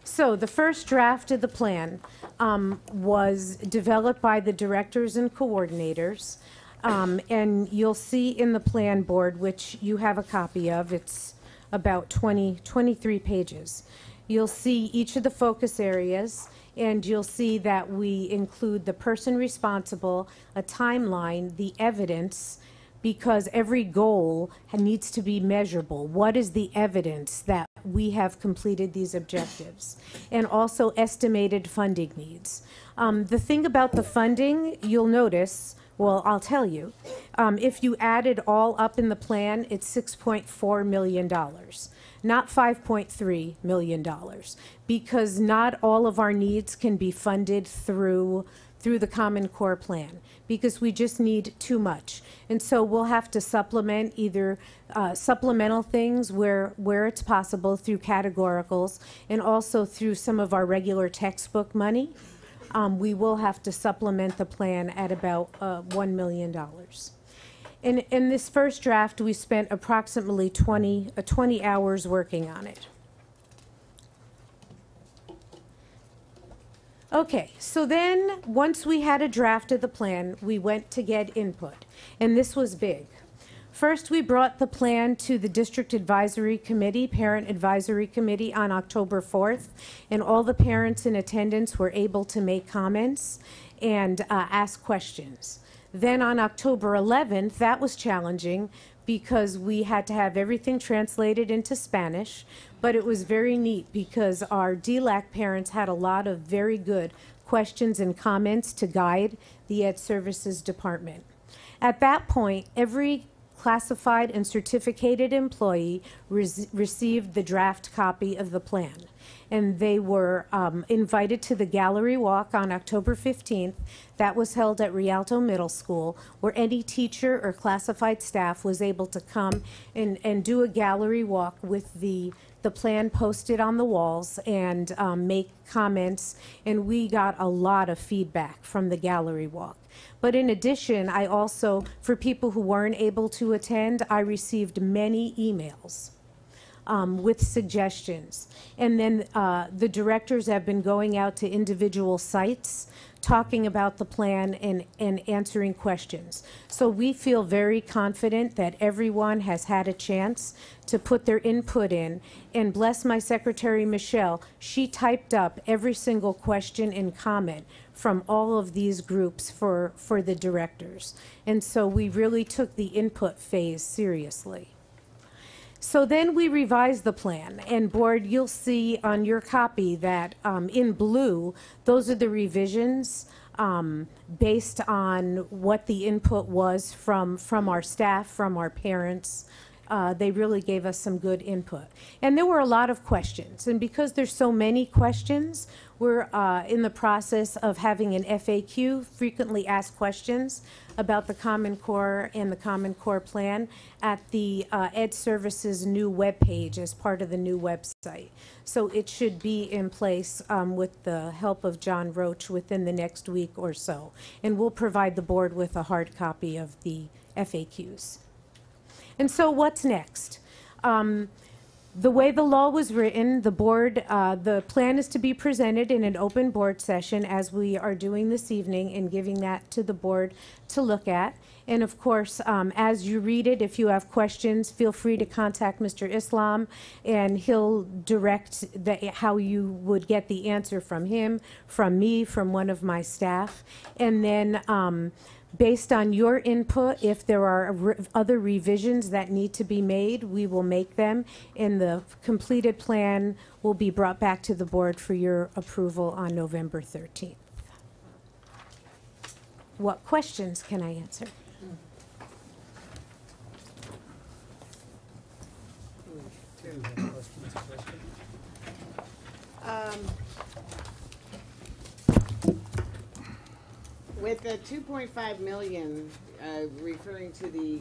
so the first draft of the plan um, was developed by the directors and coordinators. Um, and you'll see in the plan board, which you have a copy of, it's about 20, 23 pages. You'll see each of the focus areas, and you'll see that we include the person responsible, a timeline, the evidence, because every goal needs to be measurable. What is the evidence that we have completed these objectives? And also estimated funding needs. Um, the thing about the funding, you'll notice, well, I'll tell you, um, if you add it all up in the plan, it's $6.4 million, not $5.3 million, because not all of our needs can be funded through through the Common Core plan because we just need too much. And so we'll have to supplement either uh, supplemental things where, where it's possible through categoricals and also through some of our regular textbook money. Um, we will have to supplement the plan at about uh, $1 million. In, in this first draft, we spent approximately 20, uh, 20 hours working on it. Okay, so then, once we had a draft of the plan, we went to get input, and this was big. First, we brought the plan to the District Advisory Committee, Parent Advisory Committee, on October 4th, and all the parents in attendance were able to make comments and uh, ask questions. Then on October 11th, that was challenging because we had to have everything translated into Spanish, but it was very neat because our DLAC parents had a lot of very good questions and comments to guide the Ed Services Department. At that point, every classified and certificated employee received the draft copy of the plan. And they were um, invited to the gallery walk on October 15th. That was held at Rialto Middle School, where any teacher or classified staff was able to come and, and do a gallery walk with the the plan posted on the walls and um, make comments, and we got a lot of feedback from the gallery walk. But in addition, I also, for people who weren't able to attend, I received many emails um, with suggestions. And then uh, the directors have been going out to individual sites, talking about the plan and, and answering questions. So we feel very confident that everyone has had a chance to put their input in. And bless my secretary, Michelle, she typed up every single question and comment from all of these groups for, for the directors. And so we really took the input phase seriously. So then we revised the plan, and board, you'll see on your copy that um, in blue, those are the revisions um, based on what the input was from, from our staff, from our parents. Uh, they really gave us some good input. And there were a lot of questions, and because there's so many questions, we're uh, in the process of having an FAQ, frequently asked questions, about the Common Core and the Common Core plan at the uh, Ed Services new webpage as part of the new website. So it should be in place um, with the help of John Roach within the next week or so. And we'll provide the board with a hard copy of the FAQs. And so what's next? Um, the way the law was written, the board, uh, the plan is to be presented in an open board session as we are doing this evening and giving that to the board to look at. And of course, um, as you read it, if you have questions, feel free to contact Mr. Islam and he'll direct the, how you would get the answer from him, from me, from one of my staff. And then, um, Based on your input, if there are re- other revisions that need to be made, we will make them, and the completed plan will be brought back to the board for your approval on November 13th. What questions can I answer? Um, With the two point five million, uh, referring to the,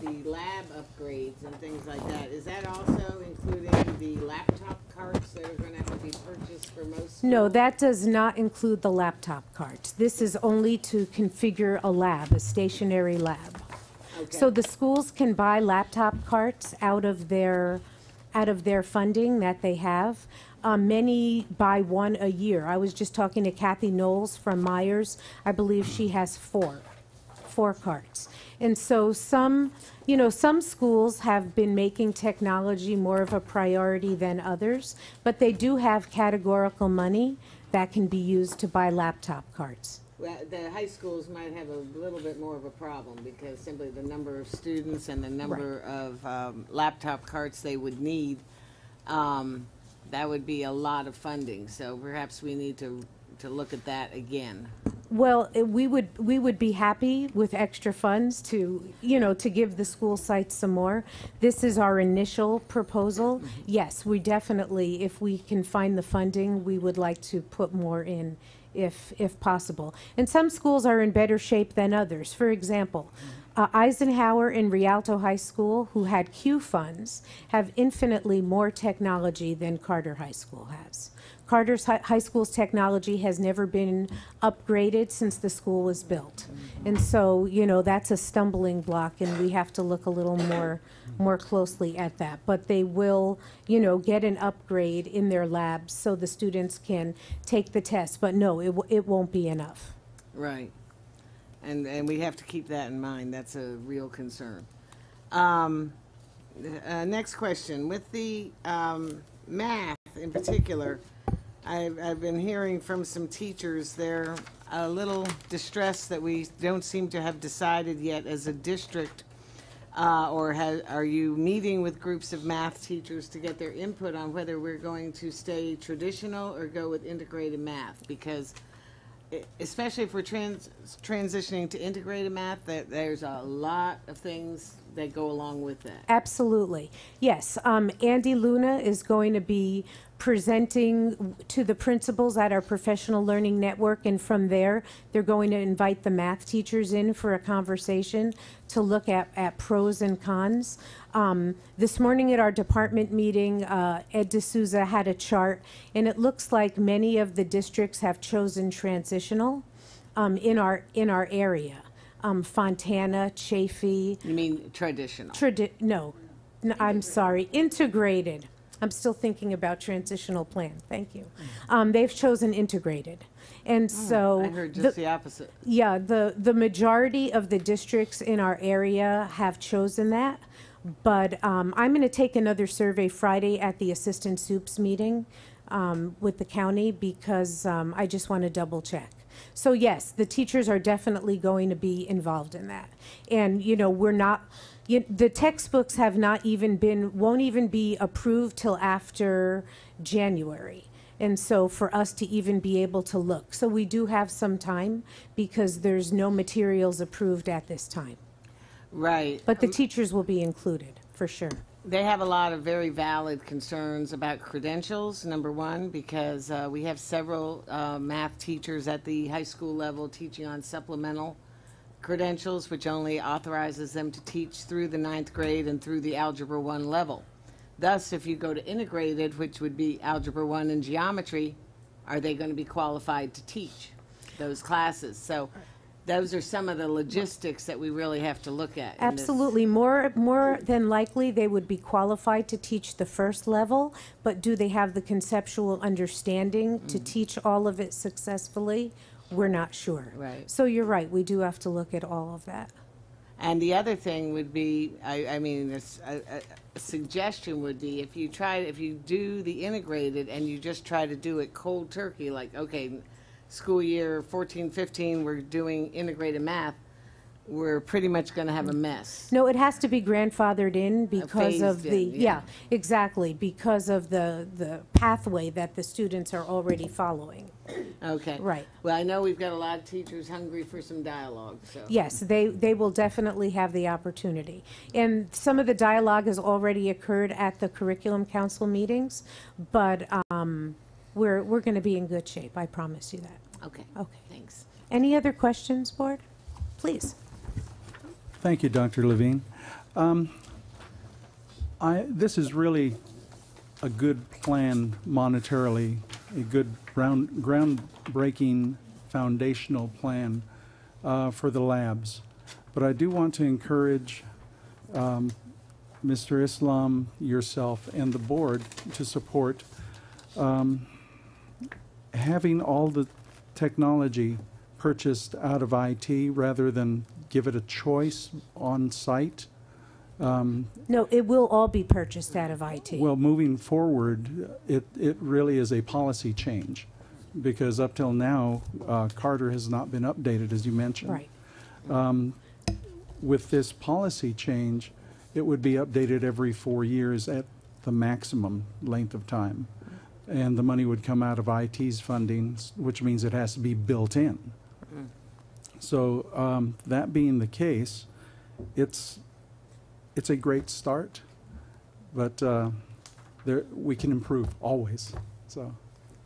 the lab upgrades and things like that, is that also including the laptop carts that are gonna have to be purchased for most? No, that does not include the laptop carts. This is only to configure a lab, a stationary lab. So the schools can buy laptop carts out of their, out of their funding that they have. Uh, many buy one a year. I was just talking to Kathy Knowles from Myers. I believe she has four, four carts. And so some, you know, some schools have been making technology more of a priority than others, but they do have categorical money that can be used to buy laptop carts. Well, the high schools might have a little bit more of a problem because simply the number of students and the number of um, laptop carts they would need, um, that would be a lot of funding. So perhaps we need to, to look at that again. Well, eh, we would, we would be happy with extra funds to, you know, to give the school sites some more. This is our initial proposal. Yes, we definitely, if we can find the funding, we would like to put more in, if, if possible. And some schools are in better shape than others. For example, uh, Eisenhower and Rialto High School, who had Q funds, have infinitely more technology than Carter High School has. Carter's Hi- High School's technology has never been upgraded since the school was built. And so, you know, that's a stumbling block, and we have to look a little more, more closely at that. But they will, you know, get an upgrade in their labs so the students can take the test. But no, it, it won't be enough. Right. And, and we have to keep that in mind. That's a real concern. Um, uh, next question. With the um, math in particular, I've, I've been hearing from some teachers, they're a little distressed that we don't seem to have decided yet as a district, uh, or are you meeting with groups of math teachers to get their input on whether we're going to stay traditional or go with integrated math? Because especially if we're trans- transitioning to integrated math, that there's a lot of things that go along with that. Absolutely. Yes. Um, Andy Luna is going to be presenting to the principals at our professional learning network, and from there, they're going to invite the math teachers in for a conversation to look at, at pros and cons. Um, this morning at our department meeting, uh, Ed D'Souza had a chart, and it looks like many of the districts have chosen transitional um, in our in our area. Um, Fontana, Chaffey, You mean traditional? Tradi- no, I'm sorry, integrated. I'm still thinking about transitional plan, thank you. Um, they've chosen integrated. And so. I heard just the opposite. Yeah, the, the majority of the districts in our area have chosen that. But um, I'm going to take another survey Friday at the Assistant Soups meeting um, with the county because um, I just want to double check. So yes, the teachers are definitely going to be involved in that. And, you know, we're not, you, the textbooks have not even been, won't even be approved till after January. And so for us to even be able to look. So we do have some time because there's no materials approved at this time. Right. But the teachers will be included, for sure. They have a lot of very valid concerns about credentials, number one, because uh, we have several uh, math teachers at the high school level teaching on supplemental credentials, which only authorizes them to teach through the ninth grade and through the Algebra 1 level. Thus, if you go to integrated, which would be Algebra 1 and geometry, are they going to be qualified to teach those classes? So those are some of the logistics that we really have to look at. Absolutely. More, more than likely, they would be qualified to teach the first level, but do they have the conceptual understanding to Mm. teach all of it successfully? We're not sure. Right. So you're right, we do have to look at all of that. And the other thing would be, I, I mean, this, a, a- a suggestion would be if you try, if you do the integrated and you just try to do it cold turkey, like, okay, school year fourteen, fifteen, we're doing integrated math, we're pretty much gonna have a mess. No, it has to be grandfathered in because of phased the, in, yeah. yeah, exactly, because of the, the pathway that the students are already following. Okay. Right. Well, I know we've got a lot of teachers hungry for some dialogue, so. Yes, they, they will definitely have the opportunity. And some of the dialogue has already occurred at the curriculum council meetings, but um, we're, we're going to be in good shape, I promise you that. Okay. Okay. Thanks. Any other questions, Board? Please. Thank you, Dr. Levine. Um, I, this is really a good plan monetarily, a good ground, groundbreaking foundational plan uh, for the labs. But I do want to encourage um, Mr. Islam, yourself, and the board to support um, having all the technology purchased out of IT rather than give it a choice on site. Um, No, it will all be purchased out of IT. well, moving forward, it, it really is a policy change because up till now, uh, Carter has not been updated, as you mentioned. Right. Um, with this policy change, it would be updated every four years at the maximum length of time. And the money would come out of IT's funding, which means it has to be built in. So, um, that being the case, it's, it's a great start, but, uh, there, we can improve always, so.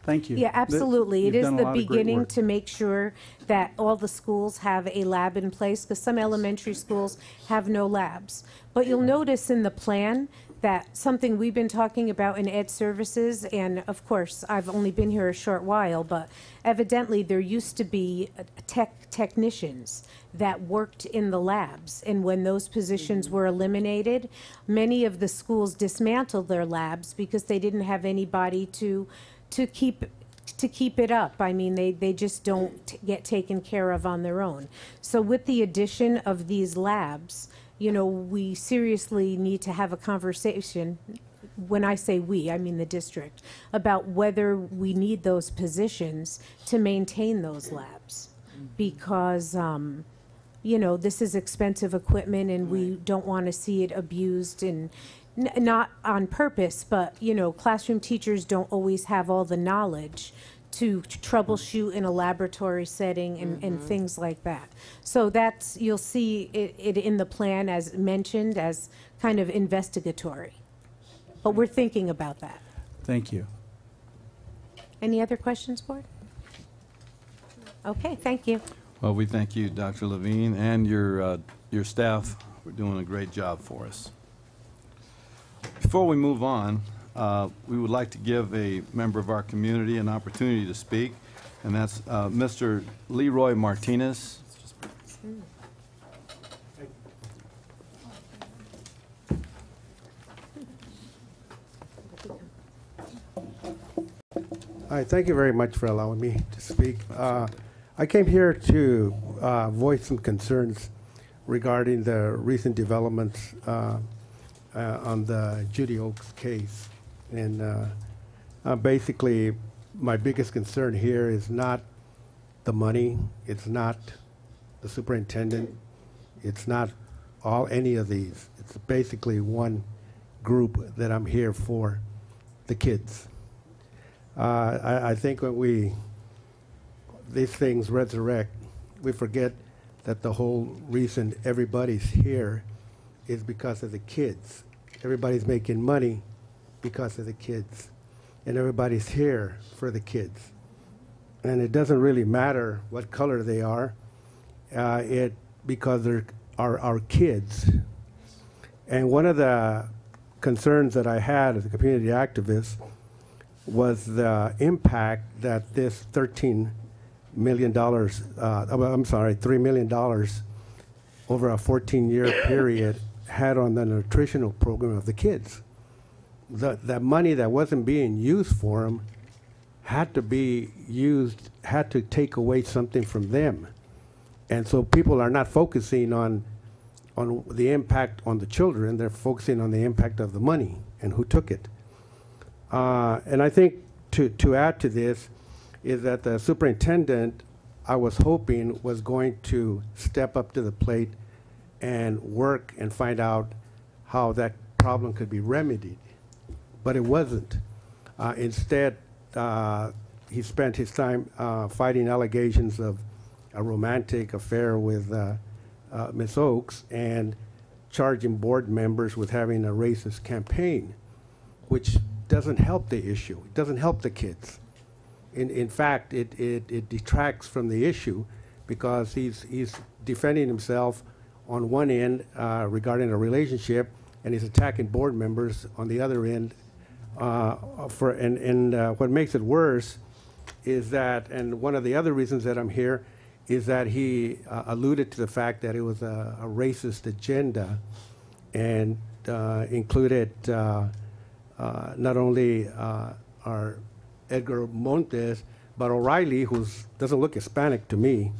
Thank you. Yeah, absolutely. It you've is done a the lot of great beginning to make sure that all the schools have a lab in place, because some elementary schools have no labs. But you'll notice in the plan that something we've been talking about in ed services, and of course, I've only been here a short while, but evidently there used to be tech technicians that worked in the labs. And when those positions mm-hmm. were eliminated, many of the schools dismantled their labs because they didn't have anybody to to keep to keep it up. I mean, they, they just don't t- get taken care of on their own. So with the addition of these labs, you know, we seriously need to have a conversation. When I say we, I mean the district, about whether we need those positions to maintain those labs. Because, um, you know, this is expensive equipment and we don't want to see it abused and n- not on purpose, but, you know, classroom teachers don't always have all the knowledge to troubleshoot in a laboratory setting and, and things like that. So that's, you'll see it, it in the plan as mentioned as kind of investigatory. But we're thinking about that. Thank you. Any other questions, board? Okay, thank you. Well, we thank you, Dr. Levine, and your, uh, your staff for doing a great job for us. Before we move on, uh, we would like to give a member of our community an opportunity to speak, and that's uh, Mr. Leroy Martinez. Hi, thank you very much for allowing me to speak. Uh, I came here to uh, voice some concerns regarding the recent developments uh, on the Judy Oaks case. And uh, uh, basically, my biggest concern here is not the money, it's not the superintendent, it's not all any of these. It's basically one group that I'm here for, the kids. Uh, I, I think when we, these things resurrect, we forget that the whole reason everybody's here is because of the kids. Everybody's making money because of the kids. And everybody's here for the kids. And it doesn't really matter what color they are, uh, it, because they're our, our kids. And one of the concerns that I had as a community activist was the impact that this $13 million, uh, oh, I'm sorry, $3 million over a 14-year period had on the nutritional program of the kids. The, that money that wasn't being used for them had to be used, had to take away something from them. And so people are not focusing on, on the impact on the children, they're focusing on the impact of the money and who took it. Uh, and I think to, to add to this is that the superintendent, I was hoping, was going to step up to the plate and work and find out how that problem could be remedied. But it wasn't. Uh, instead, uh, he spent his time uh, fighting allegations of a romantic affair with uh, uh, Ms. Oaks and charging board members with having a racist campaign, which doesn't help the issue. It doesn't help the kids. In, in fact, it, it, it detracts from the issue because he's, he's defending himself on one end uh, regarding a relationship and he's attacking board members on the other end. Uh, for, and and uh, what makes it worse is that, and one of the other reasons that I'm here is that he uh, alluded to the fact that it was a, a racist agenda and uh, included uh, uh, not only our Edgar Montes, but O'Kelly, who doesn't look Hispanic to me,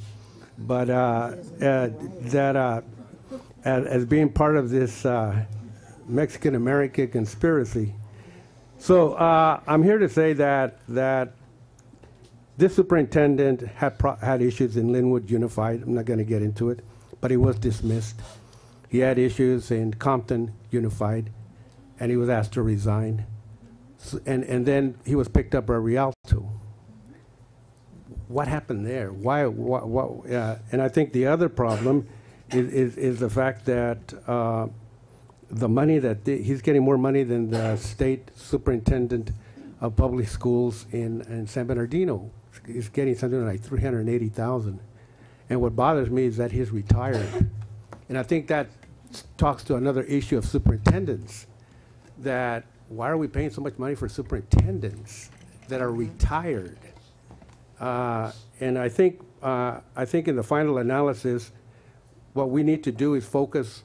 but that as, as being part of this Mexican American conspiracy. So uh, I'm here to say that that this superintendent had had issues in Lynwood Unified. I'm not going to get into it, but he was dismissed. He had issues in Compton Unified, and he was asked to resign. S and and then he was picked up by Rialto. What happened there? Why? What? what uh, and I think the other problem is is, is the fact that. Uh, the money that the, he's getting more money than the state superintendent of public schools in, in San Bernardino is getting something like three hundred and eighty thousand. And what bothers me is that he's retired. And I think that talks to another issue of superintendents, that why are we paying so much money for superintendents that are retired? Uh, And I think, uh, I think in the final analysis, what we need to do is focus,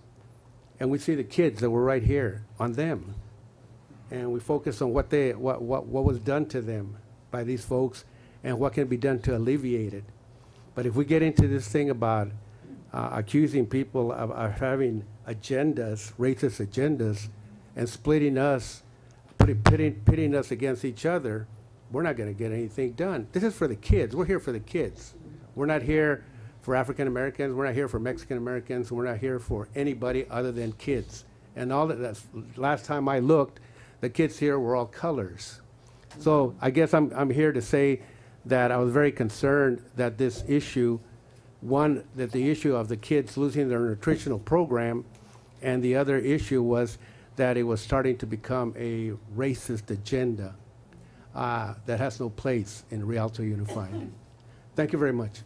and we see the kids that were right here, on them. And we focus on what they, what, what, what was done to them by these folks and what can be done to alleviate it. But if we get into this thing about uh, accusing people of, of having agendas, racist agendas, and splitting us, pitting, pitting us against each other, we're not going to get anything done. This is for the kids. We're here for the kids. We're not here for African Americans. We're not here for Mexican Americans. We're not here for anybody other than kids. And all that, that's, last time I looked, the kids here were all colors. So I guess I'm, I'm here to say that I was very concerned that this issue, one, that the issue of the kids losing their nutritional program, and the other issue was that it was starting to become a racist agenda uh, that has no place in Rialto Unified. Thank you very much.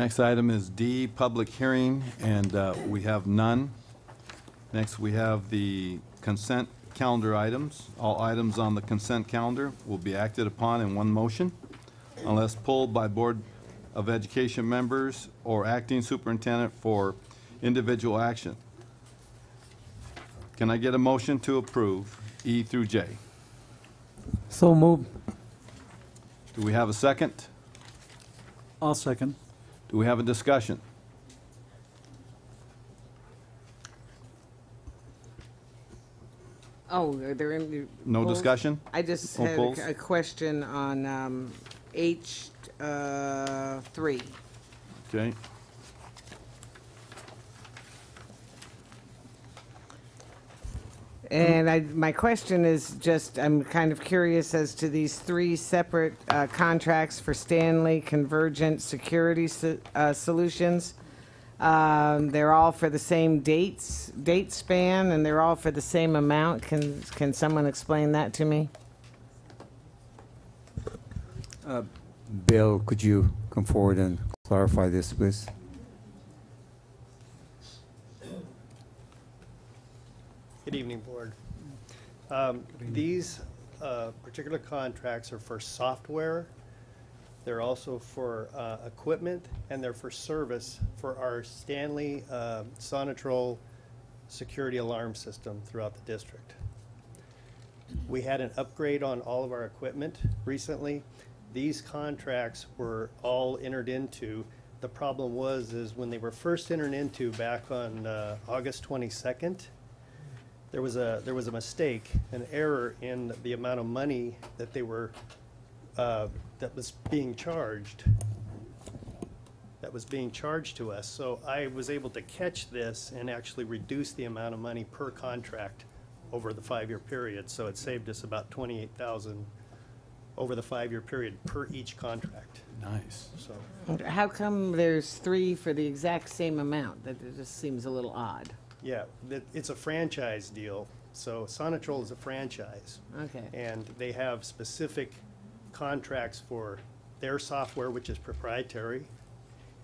Next item is D, public hearing, and uh, we have none. Next, we have the consent calendar items. All items on the consent calendar will be acted upon in one motion unless pulled by Board of Education members or acting superintendent for individual action. Can I get a motion to approve E through J? So move. Do we have a second? I'll second. Do we have a discussion? Oh, are there any? No polls? discussion? I just had polls? a- a question on um, H uh, three. Okay. And I, my question is just, I'm kind of curious as to these three separate uh, contracts for Stanley Convergent Security uh, Solutions. Um, They're all for the same dates, date span, and they're all for the same amount. Can, can someone explain that to me? Uh, Bill, could you come forward and clarify this, please? Good evening, Board. Um, These uh, particular contracts are for software, they're also for uh, equipment, and they're for service for our Stanley uh, Sonitrol security alarm system throughout the district. We had an upgrade on all of our equipment recently. These contracts were all entered into. The problem was, is when they were first entered into back on uh, August 22nd, there was a, there was a mistake, an error in the amount of money that they were, uh, that was being charged, that was being charged to us. So I was able to catch this and actually reduce the amount of money per contract over the five-year period. So it saved us about twenty-eight thousand over the five-year period per each contract. Nice. So, How come there's three for the exact same amount? That it just seems a little odd. Yeah, that, it's a franchise deal. So Sonitrol is a franchise. Okay. And they have specific contracts for their software, which is proprietary.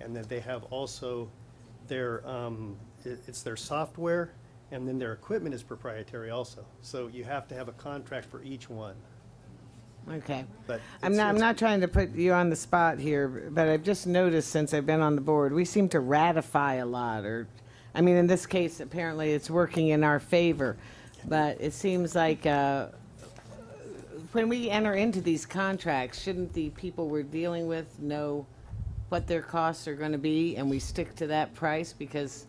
And then they have also their, um, it, it's their software, and then their equipment is proprietary also. So you have to have a contract for each one. Okay. But I'm it's- not, I'm it's- not trying to put you on the spot here, but I've just noticed since I've been on the board, we seem to ratify a lot, or, I mean, in this case, apparently it's working in our favor. But it seems like, uh, when we enter into these contracts, shouldn't the people we're dealing with know what their costs are gonna be, and we stick to that price? Because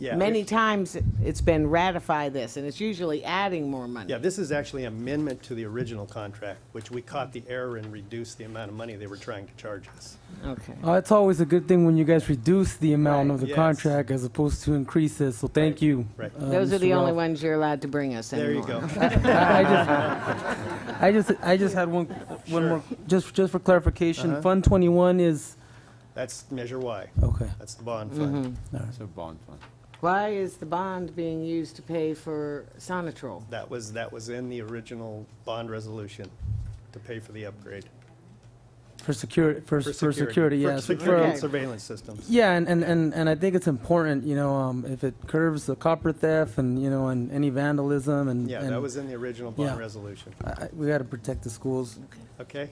Yeah, Many it- times it's been ratify this, and it's usually adding more money. Yeah, this is actually an amendment to the original contract, which we caught the error and reduced the amount of money they were trying to charge us. Okay. Uh, it's always a good thing when you guys reduce the amount Right, of the yes. contract as opposed to increase it. So thank you. Right. uh, Those are Mr. the only ones you're allowed to bring us anymore. There you go. I, I just, I just, I just had one, one Sure. more, just, just for clarification. Uh-huh. Fund 21 is That's Measure Y. okay. That's the bond fund. Mhm. It's a bond fund. Why is the bond being used to pay for Sonitrol? That was, that was in the original bond resolution to pay for the upgrade. For security, for, for security, For yeah. so security and for- surveillance systems. Yeah, and, and, and, and I think it's important, you know, um, if it curbs the copper theft and, you know, and any vandalism and. Yeah, and that was in the original yeah. bond resolution. I, I- we got to protect the schools. Okay?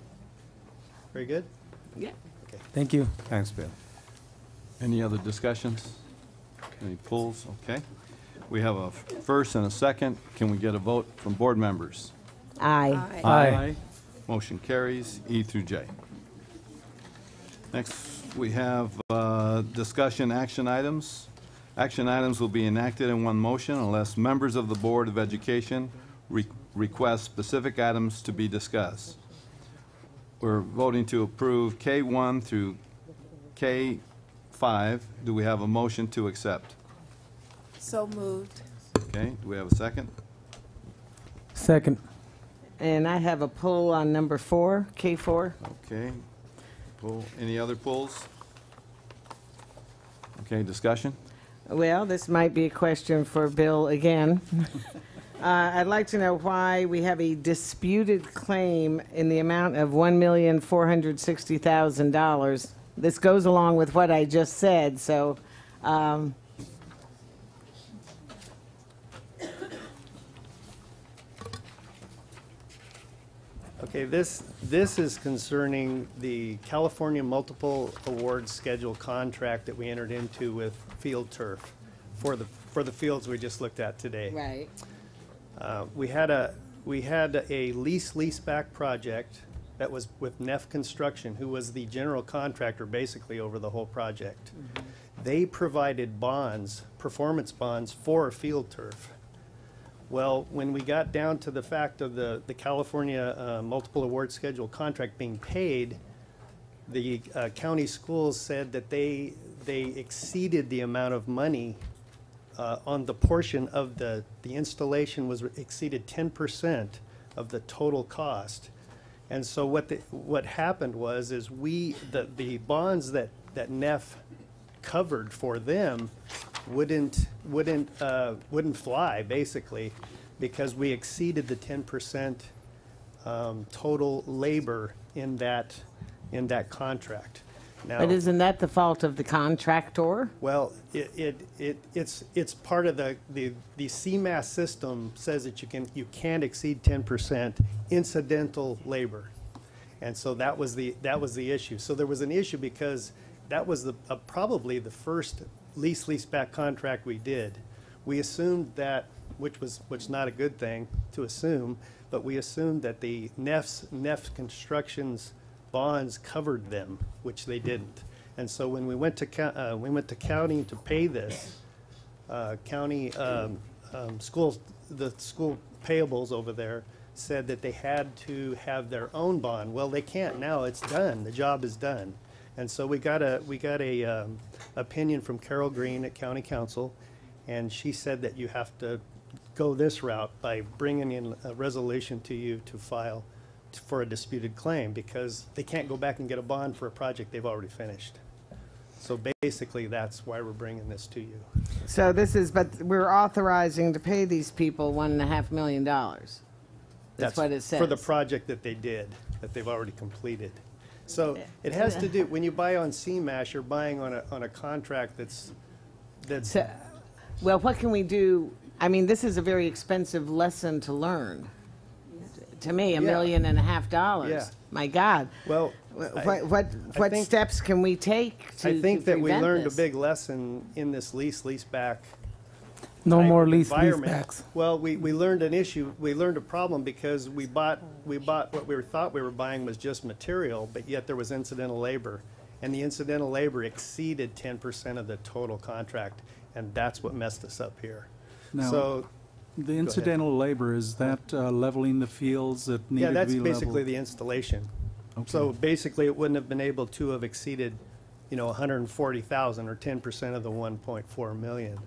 Very good? Yeah. Okay. Thank you. Thanks, Bill. Any other discussions? Any pulls? Okay. We have a first and a second. Can we get a vote from board members? Aye. Aye. Motion carries E through J. Next, we have uh, discussion action items. Action items will be enacted in one motion unless members of the Board of Education re- request specific items to be discussed. We're voting to approve K1 through K5. Do we have a motion to accept? So moved. Okay, do we have a second? Second. And I have a pull on number four, K4. Okay. Pull, any other pulls? Okay, discussion? Well, this might be a question for Bill again. Uh, I'd like to know why we have a disputed claim in the amount of $1,460,000. This goes along with what I just said, so, um, Okay, this, this is concerning the California Multiple Awards Schedule contract that we entered into with Field Turf for the, for the fields we just looked at today. right. Uh, We had a, we had a lease leaseback project that was with Neff Construction, who was the general contractor basically over the whole project. They provided bonds, performance bonds for field turf. Well, when we got down to the fact of the, the California uh, Multiple Award Schedule contract being paid, the uh, county schools said that they, they exceeded the amount of money uh, on the portion of the, the installation was exceeded ten percent of the total cost. And so what the, what happened was, is we, the, the bonds that, that Neff covered for them wouldn't, wouldn't, uh, wouldn't fly, basically, because we exceeded the ten percent, um, total labor in that, in that contract. Now. But isn't that the fault of the contractor? Well, it, it, it, it's, it's part of the, the, the CMAS system says that you can, you can't exceed ten percent incidental labor. And so that was the, that was the issue. So there was an issue because that was the, uh, probably the first lease leaseback contract we did. We assumed that, which was, which is not a good thing to assume, but we assumed that the Neff's, Neff Construction's bonds covered them, which they didn't. And so when we went to, uh, we went to county to pay this, uh, county, um, um, schools, the school payables over there said that they had to have their own bond. Well, they can't now, it's done, the job is done. And so we got a, we got a, um, opinion from Carol Green at county counsel, and she said that you have to go this route by bringing in a resolution to you to file for a disputed claim, because they can't go back and get a bond for a project they've already finished. So basically, that's why we're bringing this to you. So this is, but we're authorizing to pay these people one and a half million dollars. That's what it says. For the project that they did, that they've already completed. So it has to do, when you buy on CMAS, you're buying on a, on a contract that's, that's, So- Well, what can we do? I mean, this is a very expensive lesson to learn. To me, a Yeah. million and a half dollars. Yeah. My God. well. Wh- I- What, what, I what think- steps can we take to I think to that we prevent learned a this? big lesson in this lease, lease back. No more of lease environment. leasebacks. Well, we, we learned an issue, we learned a problem because we bought, we bought, what we were- thought we were buying was just material, but yet there was incidental labor. And the incidental labor exceeded ten percent of the total contract. and that's what messed us up here. Now, So, The incidental labor, is that uh, leveling the fields that needed yeah, to be Yeah, that's leveled? basically the installation. So basically, it wouldn't have been able to have exceeded, you know, 140,000 or 10% of the 1.4 million.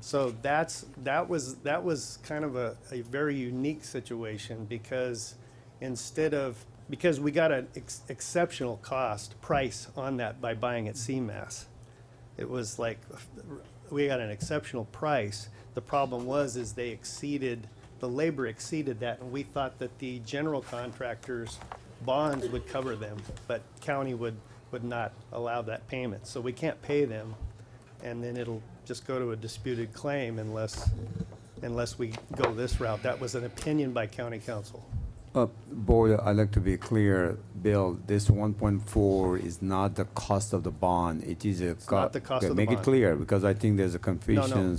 So that's, that was, that was kind of a, a very unique situation because instead of, because we got an ex- exceptional cost, price on that by buying at CMAS. It was like, we got an exceptional price. The problem was, is they exceeded, the labor exceeded that, and we thought that the general contractors' bonds would cover them, but county would, would not allow that payment. So we can't pay them, and then it'll just go to a disputed claim unless, unless we go this route. That was an opinion by county counsel. Uh, Board, I'd like to be clear, Bill, this 1.4 is not the cost of the bond. It is a. It's not the cost okay, of the Make it clear, because I think there's a confusion.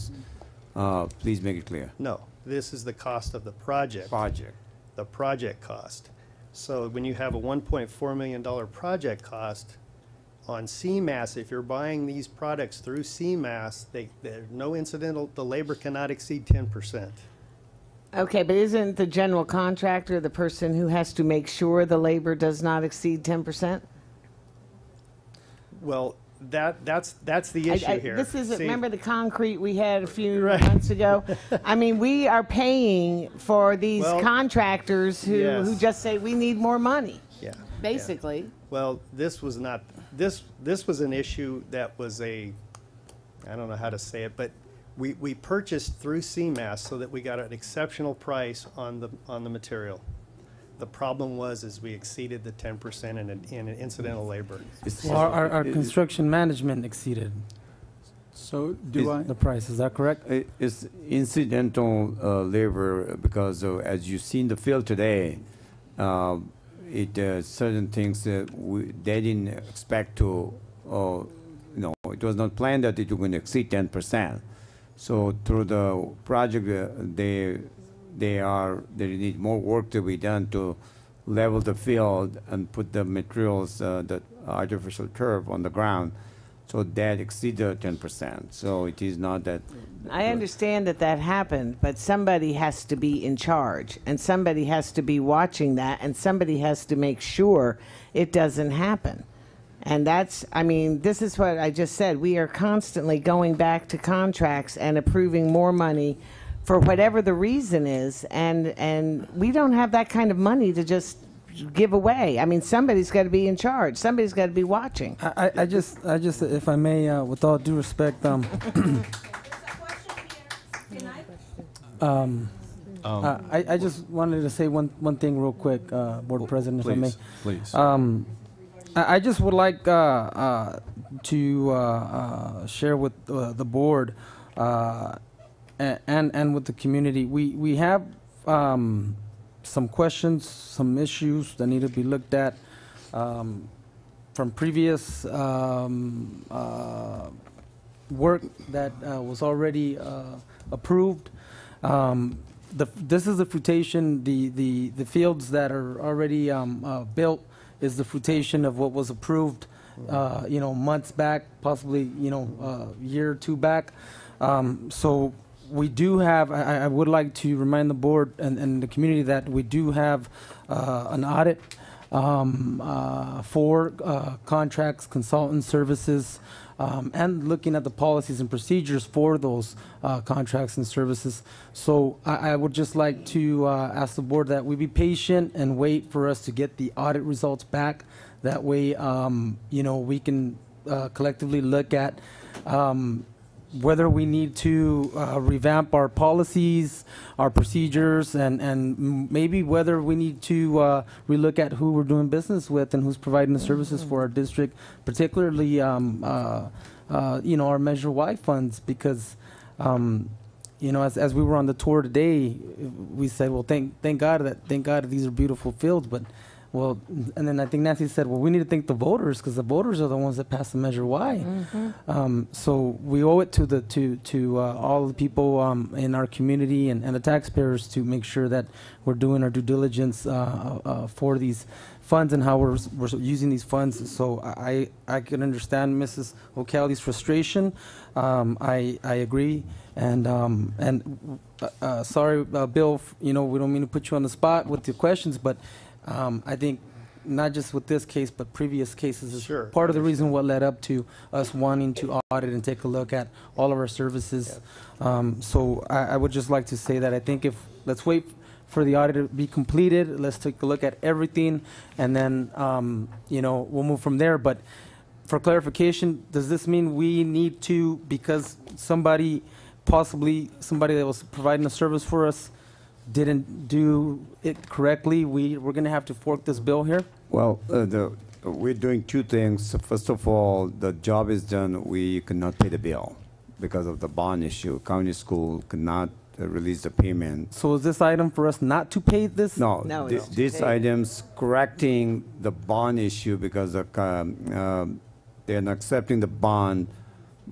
Uh, Please make it clear. No, this is the cost of the project. Project. The project cost. So when you have a one point four million dollar project cost on CMAS, if you're buying these products through CMAS, they, there's no incidental, the labor cannot exceed ten percent. Okay, but isn't the general contractor the person who has to make sure the labor does not exceed ten percent? Well, that, that's, that's the issue here. This isn't, See, remember the concrete we had a few months ago? I mean, we are paying for these Well, contractors who, who just say, we need more money, Yeah. basically. Well, this was not, this, this was an issue that was a, I don't know how to say it, but we, we purchased through CMAS so that we got an exceptional price on the, on the material. The problem was, is we exceeded the ten percent in, in incidental labor. Well, Our, our, our construction management exceeded. So do I? The price, is that correct? I- It's incidental uh, labor because uh, as you see in the field today, uh, it, uh, certain things that we, they didn't expect to, uh, you know, it was not planned that it was going to exceed ten percent. So through the project, uh, they, they are, they need more work to be done to level the field and put the materials, uh, the artificial turf on the ground. So that exceeded ten percent. So it is not that I understand that that happened, but somebody has to be in charge, and somebody has to be watching that, and somebody has to make sure it doesn't happen. And that's, I mean, this is what I just said. We are constantly going back to contracts and approving more money for whatever the reason is, and, and we don't have that kind of money to just give away. I mean, somebody's got to be in charge. Somebody's got to be watching. I, I- I just, I just, if I may, uh, with all due respect, um, um, Um, uh, I, I just wanted to say one, one thing real quick, uh, Board President, if I may. Please, please. Um, I, I just would like, uh, uh, to, uh, uh, share with, uh, the board, uh, a- and, and with the community. We, we have, um, some questions, some issues that need to be looked at, um, from previous, um, uh, work that, uh, was already, uh, approved. Um, the, this is the fruitation, the, the, the fields that are already, um, uh, built is the fruitation of what was approved, uh, you know, months back, possibly, you know, a year or two back. Um, so we do have, I, I would like to remind the board and, and the community that we do have, uh, an audit, um, uh, for, uh, contracts, consultant services, um, and looking at the policies and procedures for those uh, contracts and services. So I, I would just like to uh, ask the board that we be patient and wait for us to get the audit results back. That way, um, you know, we can uh, collectively look at um, whether we need to uh, revamp our policies, our procedures, and, and maybe whether we need to uh, relook at who we're doing business with and who's providing the services for our district, particularly, um, uh, uh, you know, our Measure Y funds, because, um, you know, as, as we were on the tour today, we said, well, thank, thank God that, thank God these are beautiful fields, but Well, and then I think Nancy said, well, we need to thank the voters because the voters are the ones that passed the Measure Y. Mhm. Um, so we owe it to the to to uh, all the people um, in our community and, and the taxpayers to make sure that we're doing our due diligence uh, uh, uh, for these funds and how we're, we're using these funds. So I I can understand Mrs. O'Kelly's frustration. Um, I I agree. And um, and uh, uh, sorry, uh, Bill. f- You know we don't mean to put you on the spot with the questions, but um, I think not just with this case, but previous cases is Sure. part of the reason what led up to us wanting to audit and take a look at all of our services. Um, so I, I would just like to say that I think if let's wait for the audit to be completed, let's take a look at everything, and then um, you know we'll move from there. But for clarification, does this mean we need to because somebody possibly somebody that was providing a service for us didn't do it correctly, we, we're gonna have to fork this bill here? Well, uh, the, we're doing two things. First of all, the job is done, we cannot pay the bill because of the bond issue. County school cannot uh, release the payment. So is this item for us not to pay this? No, No, thi- it's to items correcting the bond issue because of, um, um, they're not accepting the bond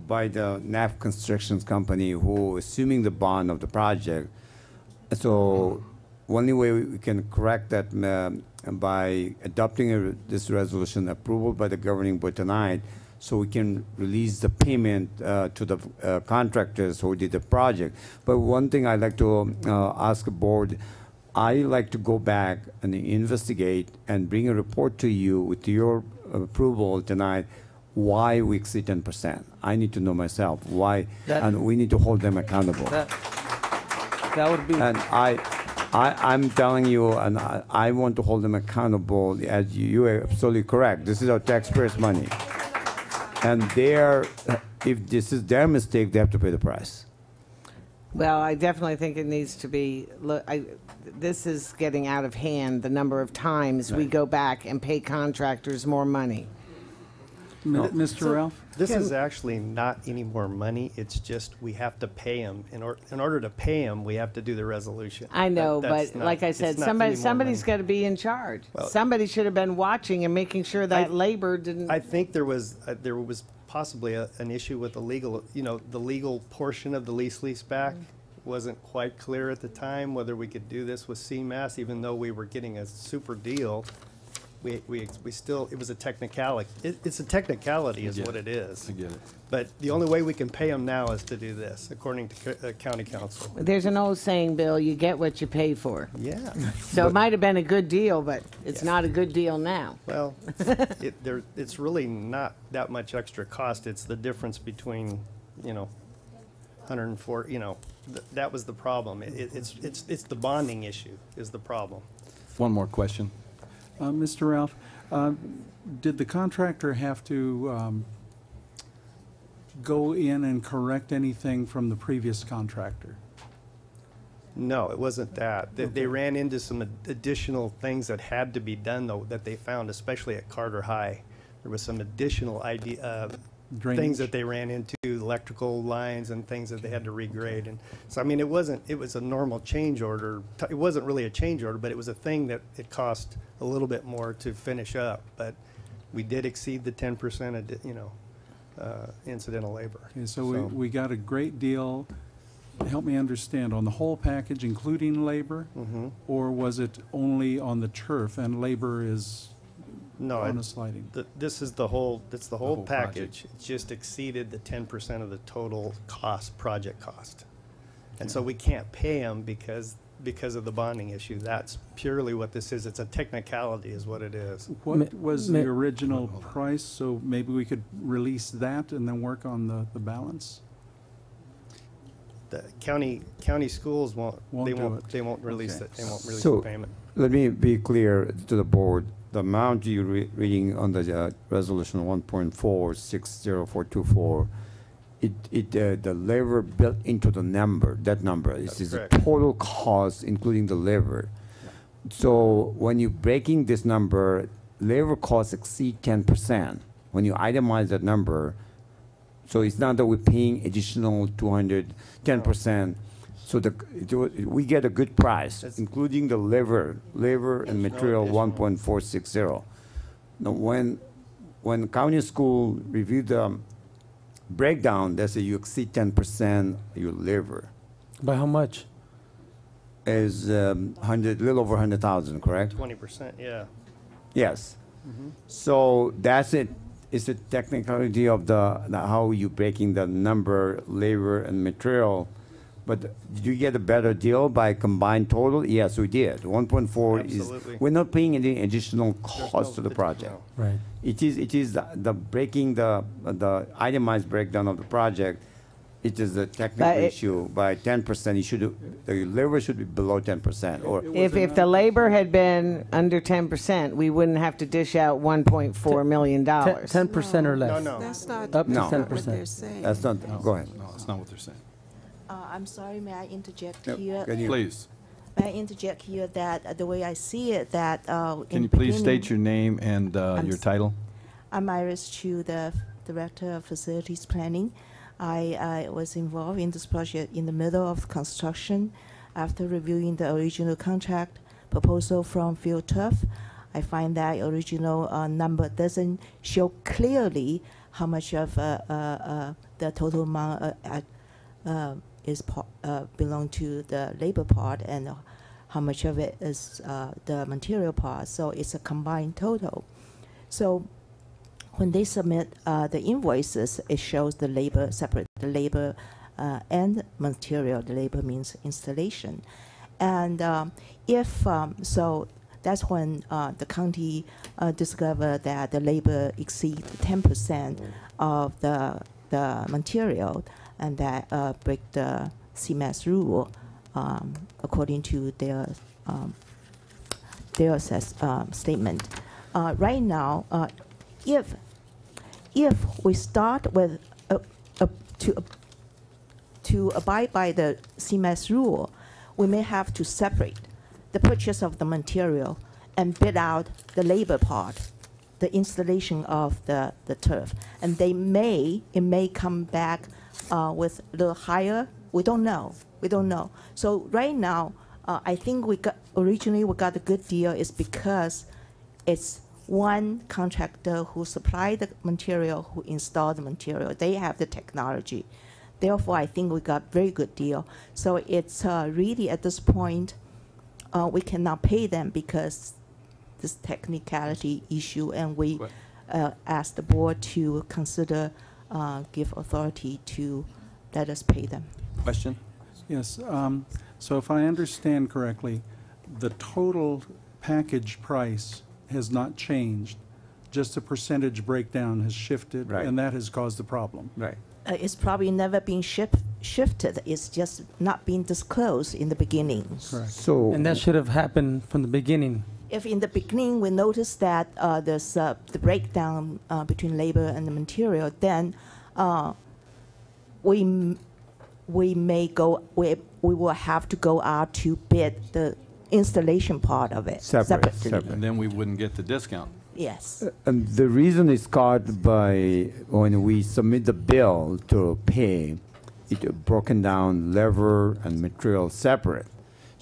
by the Neff Constructions Company who assuming the bond of the project. So only way we can correct that um, by adopting a this resolution approval by the governing board tonight, so we can release the payment uh, to the uh, contractors who did the project. But one thing I'd like to uh, ask the board, I like to go back and investigate and bring a report to you with your approval tonight, why we exceed ten percent. I need to know myself, why, That- and we need to hold them accountable. That, that would be. And I, I, I'm telling you, and I, I want to hold them accountable, as you, you are absolutely correct. This is our taxpayers' money. And they're, if this is their mistake, they have to pay the price. Well, I definitely think it needs to be, look, I, this is getting out of hand, the number of times we go back and pay contractors more money. M- Mr. So, Ralph? This Can- is actually not any more money, it's just we have to pay them. In order, in order to pay them, we have to do the resolution. I know, That- that's but not- like I it's said, not somebody, any more somebody's money. got to be in charge. Well- Somebody should have been watching and making sure that I- labor didn't. I think there was, uh, there was possibly a, an issue with the legal, you know, the legal portion of the lease lease back wasn't quite clear at the time, whether we could do this with CMAS, even though we were getting a super deal. We, we, we still, it was a technicality, it, it's a technicality is what it. it is. I get it. But the only way we can pay them now is to do this, according to co- uh, county counsel. There's an old saying, Bill, you get what you pay for. Yeah. So it might have been a good deal, but it's not a good deal now. Well, it, there, it's really not that much extra cost. It's the difference between, you know, hundred and four, you know, th- that was the problem. It, it's, it's, it's the bonding issue is the problem. One more question. Uh, Mr. Ralph, uh, did the contractor have to um, go in and correct anything from the previous contractor? No, it wasn't that. They, they ran into some additional things that had to be done though, that they found, especially at Carter High. There was some additional idea, uh. Things that they ran into, electrical lines and things that they had to regrade. And so, I mean, it wasn't, it was a normal change order. It wasn't really a change order, but it was a thing that it cost a little bit more to finish up. But we did exceed the ten percent, of, you know, uh, incidental labor. Okay, so we, we got a great deal, help me understand, on the whole package, including labor? Mhm. Or was it only on the turf and labor is No, on it- a sliding? th- this is the whole, it's the whole whole project. package. It just exceeded the ten percent of the total cost, project cost. And so we can't pay them because, because of the bonding issue. That's purely what this is. It's a technicality is what it is. What was the ma- original price, so maybe we could release that and then work on the, the balance? The county, county schools won't, Won't they do wont, it. they won't release Okay. it. They won't release So- the payment. Let me be clear to the board. The amount you're re- reading on the uh, resolution one point four six zero four two four, it, it, uh, the labor built into the number, that number, this is the total cost, including the labor. So when you're breaking this number, labor costs exceed ten percent. When you itemize that number, so it's not that we're paying additional two hundred, ten percent. So the, it wa- we get a good price, including the labor, labor and material, one point four six zero. Now, when, when county school reviewed the breakdown, they say you exceed ten percent your labor. By how much? Is, um, hundred, little over hundred thousand, correct? Twenty percent, yeah. Yes. Mhm. So that's it. It's the technicality of the, the how you breaking the number, labor and material. But did you get a better deal by combined total? Yes, we did. One point four is, we're not paying any additional cost to the project. Right. It is, it is the, the breaking the, the itemized breakdown of the project. It is a technical But it- issue. By ten percent, you should, the labor should be below ten percent or. If, if the labor had been under ten percent, we wouldn't have to dish out one point four million dollars. Ten percent or less. no. no. That's not- Up to No. ten what they're percent. saying. That's not, go ahead. No, that's not what they're saying. Uh, I'm sorry, may I interject Yep, here? can you- Please, May I interject here that uh, the way I see it, that uh, in can you please state your name and uh, your title? I'm Iris Chu, the Director of Facilities Planning. I, I was involved in this project in the middle of construction. After reviewing the original contract proposal from Field Turf, I find that original uh, number doesn't show clearly how much of uh, uh, uh, the total amount uh, uh, is uh, belong to the labor part and how much of it is uh, the material part. So it's a combined total. So when they submit uh, the invoices, it shows the labor separate, the labor uh, and material. The labor means installation, and um, if um, so, that's when uh, the county uh, discovered that the labor exceed ten percent of the the material, and that uh, break the CMAS rule um, according to their um, their assess, um, statement. Uh, right now, uh, if if we start with uh, uh, to to abide by the CMAS rule, we may have to separate the purchase of the material and bid out the labor part, the installation of the, the turf. And they may, it may come back uh, with a little higher. We don't know. We don't know. So right now, uh, I think we got, originally we got a good deal is because it's one contractor who supplied the material, who installed the material. They have the technology. Therefore, I think we got very good deal. So it's uh, really at this point, uh, we cannot pay them because this technicality issue, and we uh, ask the board to consider uh, give authority to let us pay them. Question? Yes, um, so if I understand correctly, the total package price has not changed, just the percentage breakdown has shifted, Right. and that has caused the problem. Right. Uh, it's probably never been ship- shifted. It's just not being disclosed in the beginning. Correct. So. And that should have happened from the beginning. If in the beginning we notice that uh, there's uh, the breakdown uh, between labor and the material, then uh, we we may go we we will have to go out to bid the installation part of it Separate, separately. separate. And then we wouldn't get the discount. Yes. And the reason is caused by when we submit the bill to pay, it broken down labor and material separate.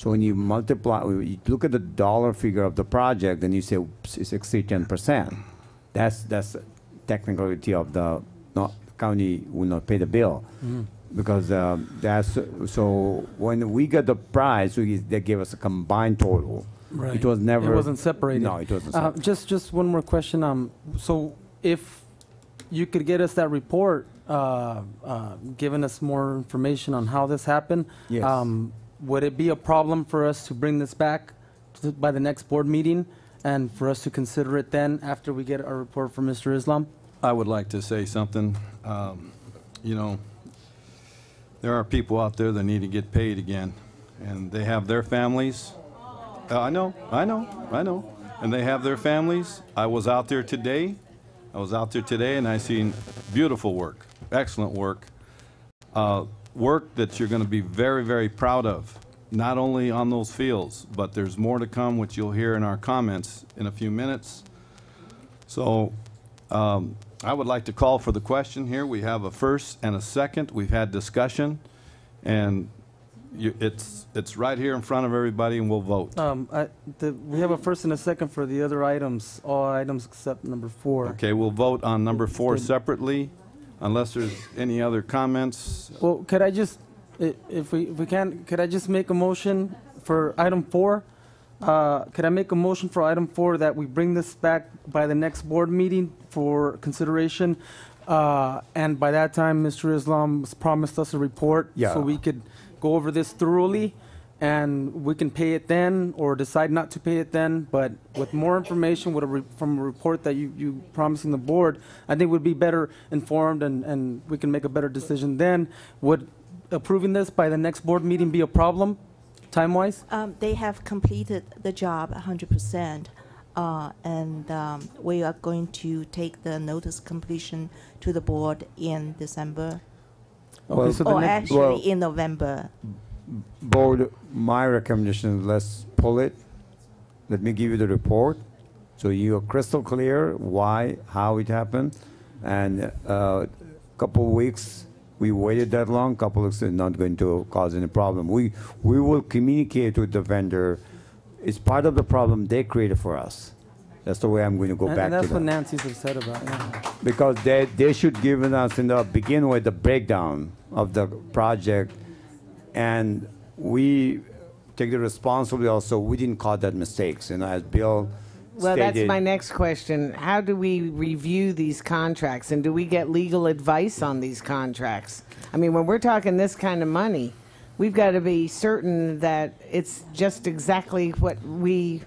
So when you multiply, you look at the dollar figure of the project, and you say "Oops, it's exceed ten percent. That's that's technicality of the not county will not pay the bill Mhm. because um, that's so when we got the price, we, they gave us a combined total. Right. It was never. It wasn't separated. No, it wasn't. Uh, just, just one more question. Um, so if you could get us that report, uh, uh, giving us more information on how this happened, Yes. um, would it be a problem for us to bring this back to, by the next board meeting, and for us to consider it then after we get our report from Mr. Islam? I would like to say something. Um, You know, there are people out there that need to get paid again, and they have their families. Uh, I know, I know, I know. And they have their families. I was out there today. I was out there today, and I seen beautiful work, excellent work. Uh, Work that you're going to be very, very proud of, not only on those fields, but there's more to come, which you'll hear in our comments in a few minutes. So um, I would like to call for the question here. We have a first and a second. We've had discussion, and you, it's, it's right here in front of everybody and we'll vote. Um, I, the, we have a first and a second for the other items, all items except number four. Okay, we'll vote on number four separately, unless there's any other comments. Well, could I just, if we, if we can, could I just make a motion for item four? Uh, could I make a motion for item four that we bring this back by the next board meeting for consideration? Uh, and by that time, Mr. Islam has promised us a report. Yeah. So we could go over this thoroughly and we can pay it then or decide not to pay it then. But with more information with a re- from a report that you, you promising the board, I think we'd be better informed and, and we can make a better decision then. Would approving this by the next board meeting be a problem, time-wise? Um, they have completed the job 100%, uh, and um, we are going to take the notice completion to the board in December. Okay, so or actually well- in November. Board, my recommendation, is let's pull it. Let me give you the report, so you are crystal clear why, how it happened. And a couple of weeks, we waited that long, couple of weeks is not going to cause any problem. We, we will communicate with the vendor. It's part of the problem they created for us. That's the way I'm going to go And- back And to that's what them. Nancy's upset about, yeah. Because they, they should given us in the begin with the breakdown of the project, and we take the responsibility also, we didn't cause that mistakes, you know, as Bill Well, that's my next question. How do we review these contracts and do we get legal advice on these contracts? I mean, when we're talking this kind of money, we've got to be certain that it's just exactly what we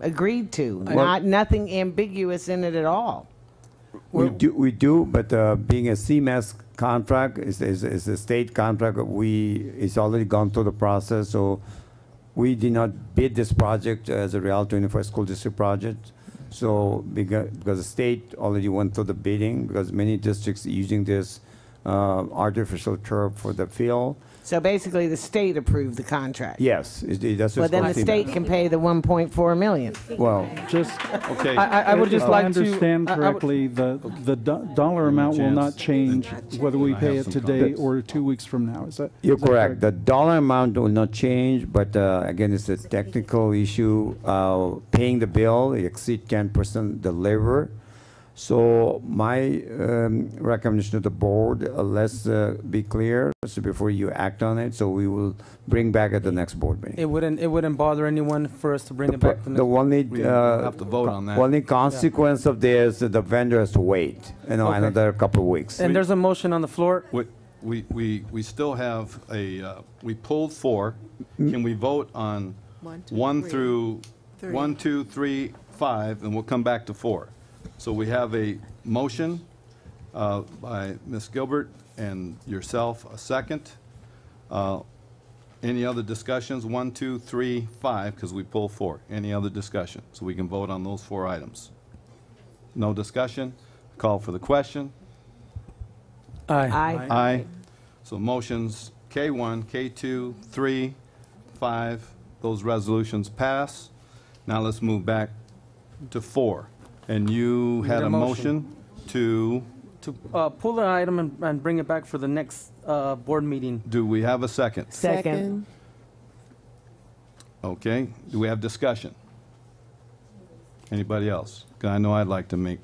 agreed to, Well- not nothing ambiguous in it at all. We do, we do, but uh, being a CMS contract, is, is, is a state contract, we, it's already gone through the process, so we did not bid this project as a Real 21st School District project. So, because, because the state already went through the bidding, because many districts using this uh, artificial turf for the field. So basically, the state approved the contract. Yes, it, it, that's Well, what's then the called state CMS. can pay the 1.4 million. Well, Just. Okay. I- I- I would just I like to- understand I- I would- correctly, the, the do- dollar amount will not change whether we pay it today comments. or two weeks from now. Is that? You're is that correct. The dollar amount will not change, but uh, again, it's a technical issue. Uh, Paying the bill, it exceed 10% the labor. So my um, recommendation to the board, uh, let's uh, be clear, so before you act on it, so we will bring back at the next board meeting. It wouldn't, it wouldn't bother anyone for us to bring it back. to The only, We uh, have to vote on that. only consequence of this, the vendor has to wait, you know, Okay. another couple of weeks. And there's a motion on the floor. We, we, we, we still have a, uh, we pulled four. Can we vote on One, two, one three. through, Three. one, two, three, five, and we'll come back to four? So we have a motion uh, by Ms. Gilbert and yourself, a second. Uh, Any other discussions? One, two, three, five, because we pull four. Any other discussion? So we can vote on those four items. No discussion? Call for the question. Aye. Aye. Aye. So motions K1, K2, 3, 5, those resolutions pass. Now let's move back to 4. And you had a a motion. motion to, To uh, pull the item and, and bring it back for the next uh, board meeting. do we have a second? Second. Okay, do we have discussion? Anybody else? 'Cause I know I'd like to make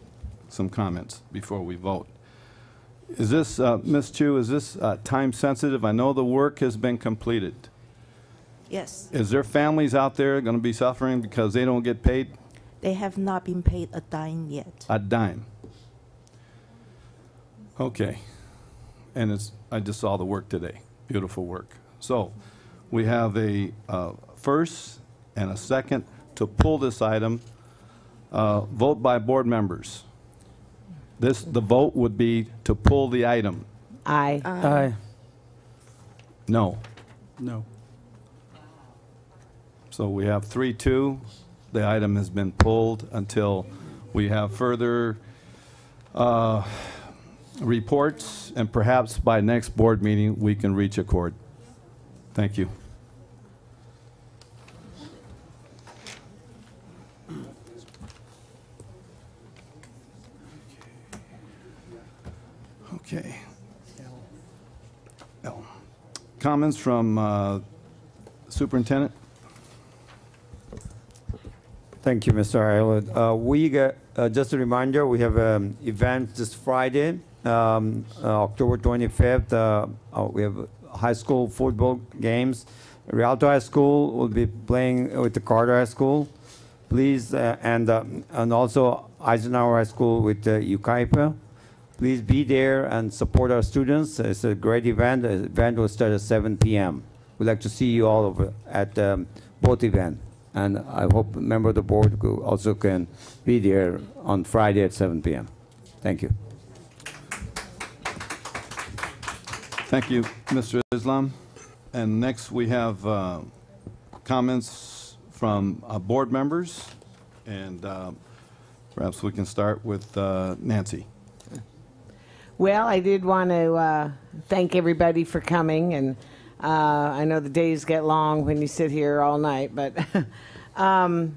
some comments before we vote. Is this, uh, Ms. Chu, is this uh, time sensitive? I know the work has been completed. Yes, Is there families out there going to be suffering because they don't get paid they have not been paid a dime yet. a dime? Okay. And it's, I just saw the work today. Beautiful work. So we have a uh, first and a second to pull this item. Uh, Vote by board members. This, the vote would be to pull the item. Aye. Aye. No. No. So we have three, two. The item has been pulled until we have further uh, reports, and perhaps by next board meeting, we can reach accord. Thank you. Okay. L. Comments from uh, Superintendent? Thank you, Mr. Ayala. Uh, we uh, just a reminder, we have an event this Friday, um, uh, October 25th. Uh, we have high school football games. Rialto High School will be playing with the Carter High School. Please, uh, and, uh, and also Eisenhower High School with uh, Yucaipa. Please be there and support our students. It's a great event. The event will start at 7 p.m. We'd like to see you all over at um, both events. And I hope a member of the board also can be there on Friday at 7 p.m. Thank you. Thank you, Mr. Islam. And next, we have uh, comments from uh, board members, and uh, perhaps we can start with uh, Nancy. Well, I did want to uh, thank everybody for coming, and uh, I know the days get long when you sit here all night, but um,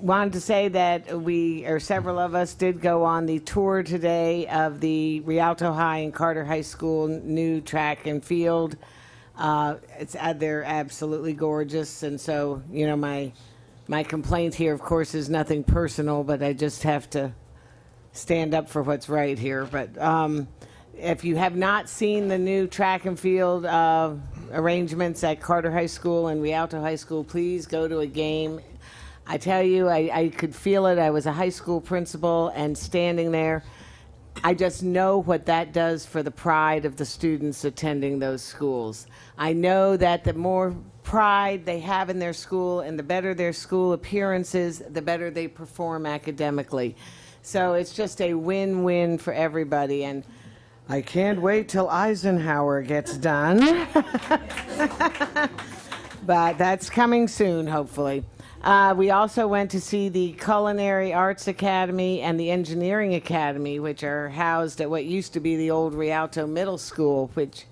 wanted to say that we, or several of us, did go on the tour today of the Rialto High and Carter High School new track and field. Uh, it's uh, they're absolutely gorgeous, and so you know my my complaint here, of course, is nothing personal, but I just have to stand up for what's right here. But um, if you have not seen the new track and field uh, arrangements at Carter High School and Rialto High School, please go to a game. I tell you, I, I could feel it. I was a high school principal and standing there. I just know what that does for the pride of the students attending those schools. I know that the more pride they have in their school and the better their school appearances, the better they perform academically. So it's just a win win for everybody. And I can't wait till Eisenhower gets done. but that's coming soon, hopefully. Uh, we also went to see the Culinary Arts Academy and the Engineering Academy, which are housed at what used to be the old Rialto Middle School, which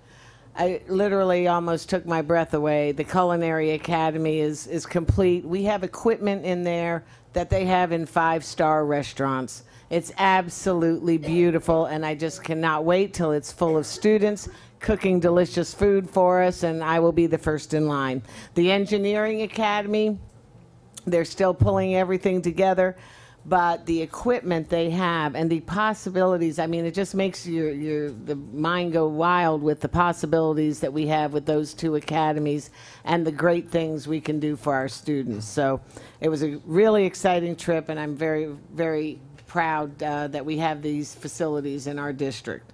I literally almost took my breath away. The Culinary Academy is, is complete. We have equipment in there that they have in five star restaurants. It's absolutely beautiful, and I just cannot wait till it's full of students cooking delicious food for us, and I will be the first in line. The Engineering Academy, they're still pulling everything together, but the equipment they have and the possibilities, I mean, it just makes your, your the mind go wild with the possibilities that we have with those two academies and the great things we can do for our students. So it was a really exciting trip, and I'm very, very proud uh, that we have these facilities in our district.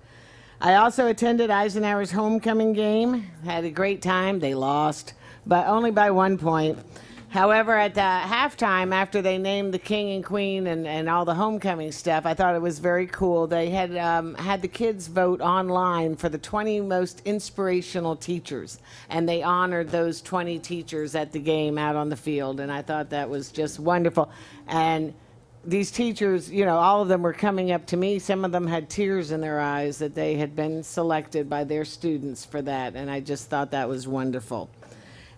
I also attended Eisenhower's homecoming game. Had a great time. They lost, but only by one point. However, at the halftime, after they named the king and queen and, and all the homecoming stuff, I thought it was very cool. They had um, had the kids vote online for the 20 most inspirational teachers, and they honored those 20 teachers at the game out on the field, and I thought that was just wonderful. And these teachers, you know, all of them were coming up to me. Some of them had tears in their eyes that they had been selected by their students for that, and I just thought that was wonderful.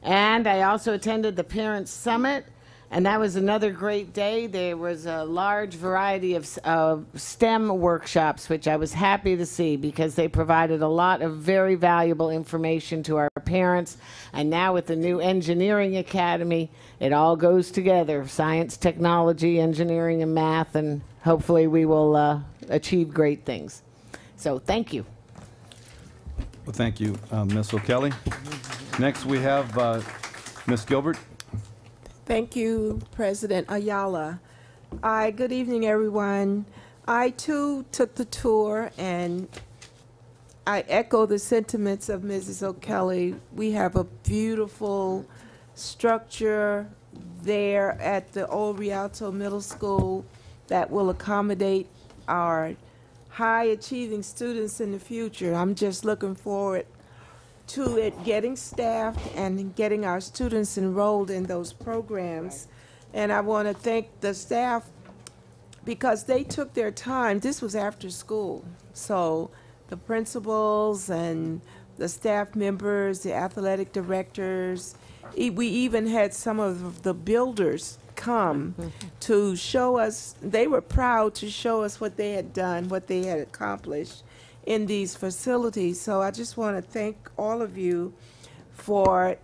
And I also attended the Parents Summit, and that was another great day. There was a large variety of uh, STEM workshops, which I was happy to see because they provided a lot of very valuable information to our parents. And now with the new Engineering Academy, it all goes together science, technology, engineering, and math, and hopefully we will uh, achieve great things. So thank you. Well, thank you, uh, Ms. O'Kelly. Next, we have uh, Ms. Gilbert. Thank you, President Ayala. Hi, good evening, everyone. I too took the tour and I echo the sentiments of Mrs. O'Kelly. We have a beautiful structure there at the old Rialto Middle School that will accommodate our high achieving students in the future. I'm just looking forward to it getting staffed and getting our students enrolled in those programs. And I want to thank the staff because they took their time. This was after school. So the principals and the staff members, the athletic directors, e- we even had some of the builders come to show us, they were proud to show us what they had done, what they had accomplished in these facilities. So I just want to thank all of you for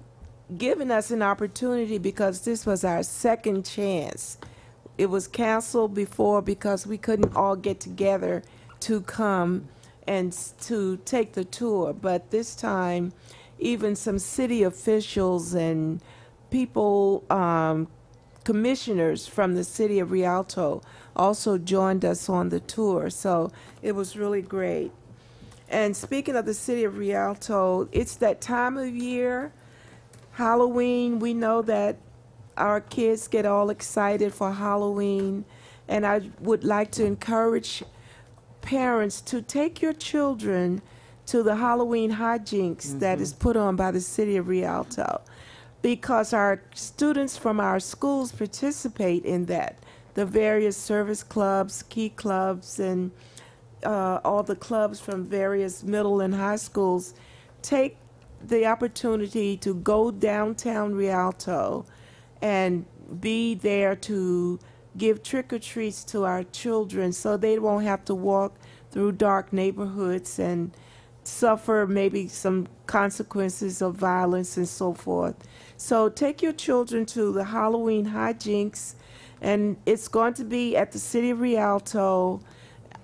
giving us an opportunity because this was our second chance. It was canceled before because we couldn't all get together to come and to take the tour. But this time, even some city officials and people, um, commissioners from the city of Rialto also joined us on the tour. So it was really great. And speaking of the city of Rialto, it's that time of year, Halloween. We know that our kids get all excited for Halloween. And I would like to encourage parents to take your children to the Halloween hijinks that mm-hmm. is put on by the city of Rialto because our students from our schools participate in that. The various service clubs, key clubs, and uh, all the clubs from various middle and high schools take the opportunity to go downtown Rialto and be there to give trick or treats to our children so they won't have to walk through dark neighborhoods and suffer maybe some consequences of violence and so forth. So take your children to the Halloween hijinks, and it's going to be at the City of Rialto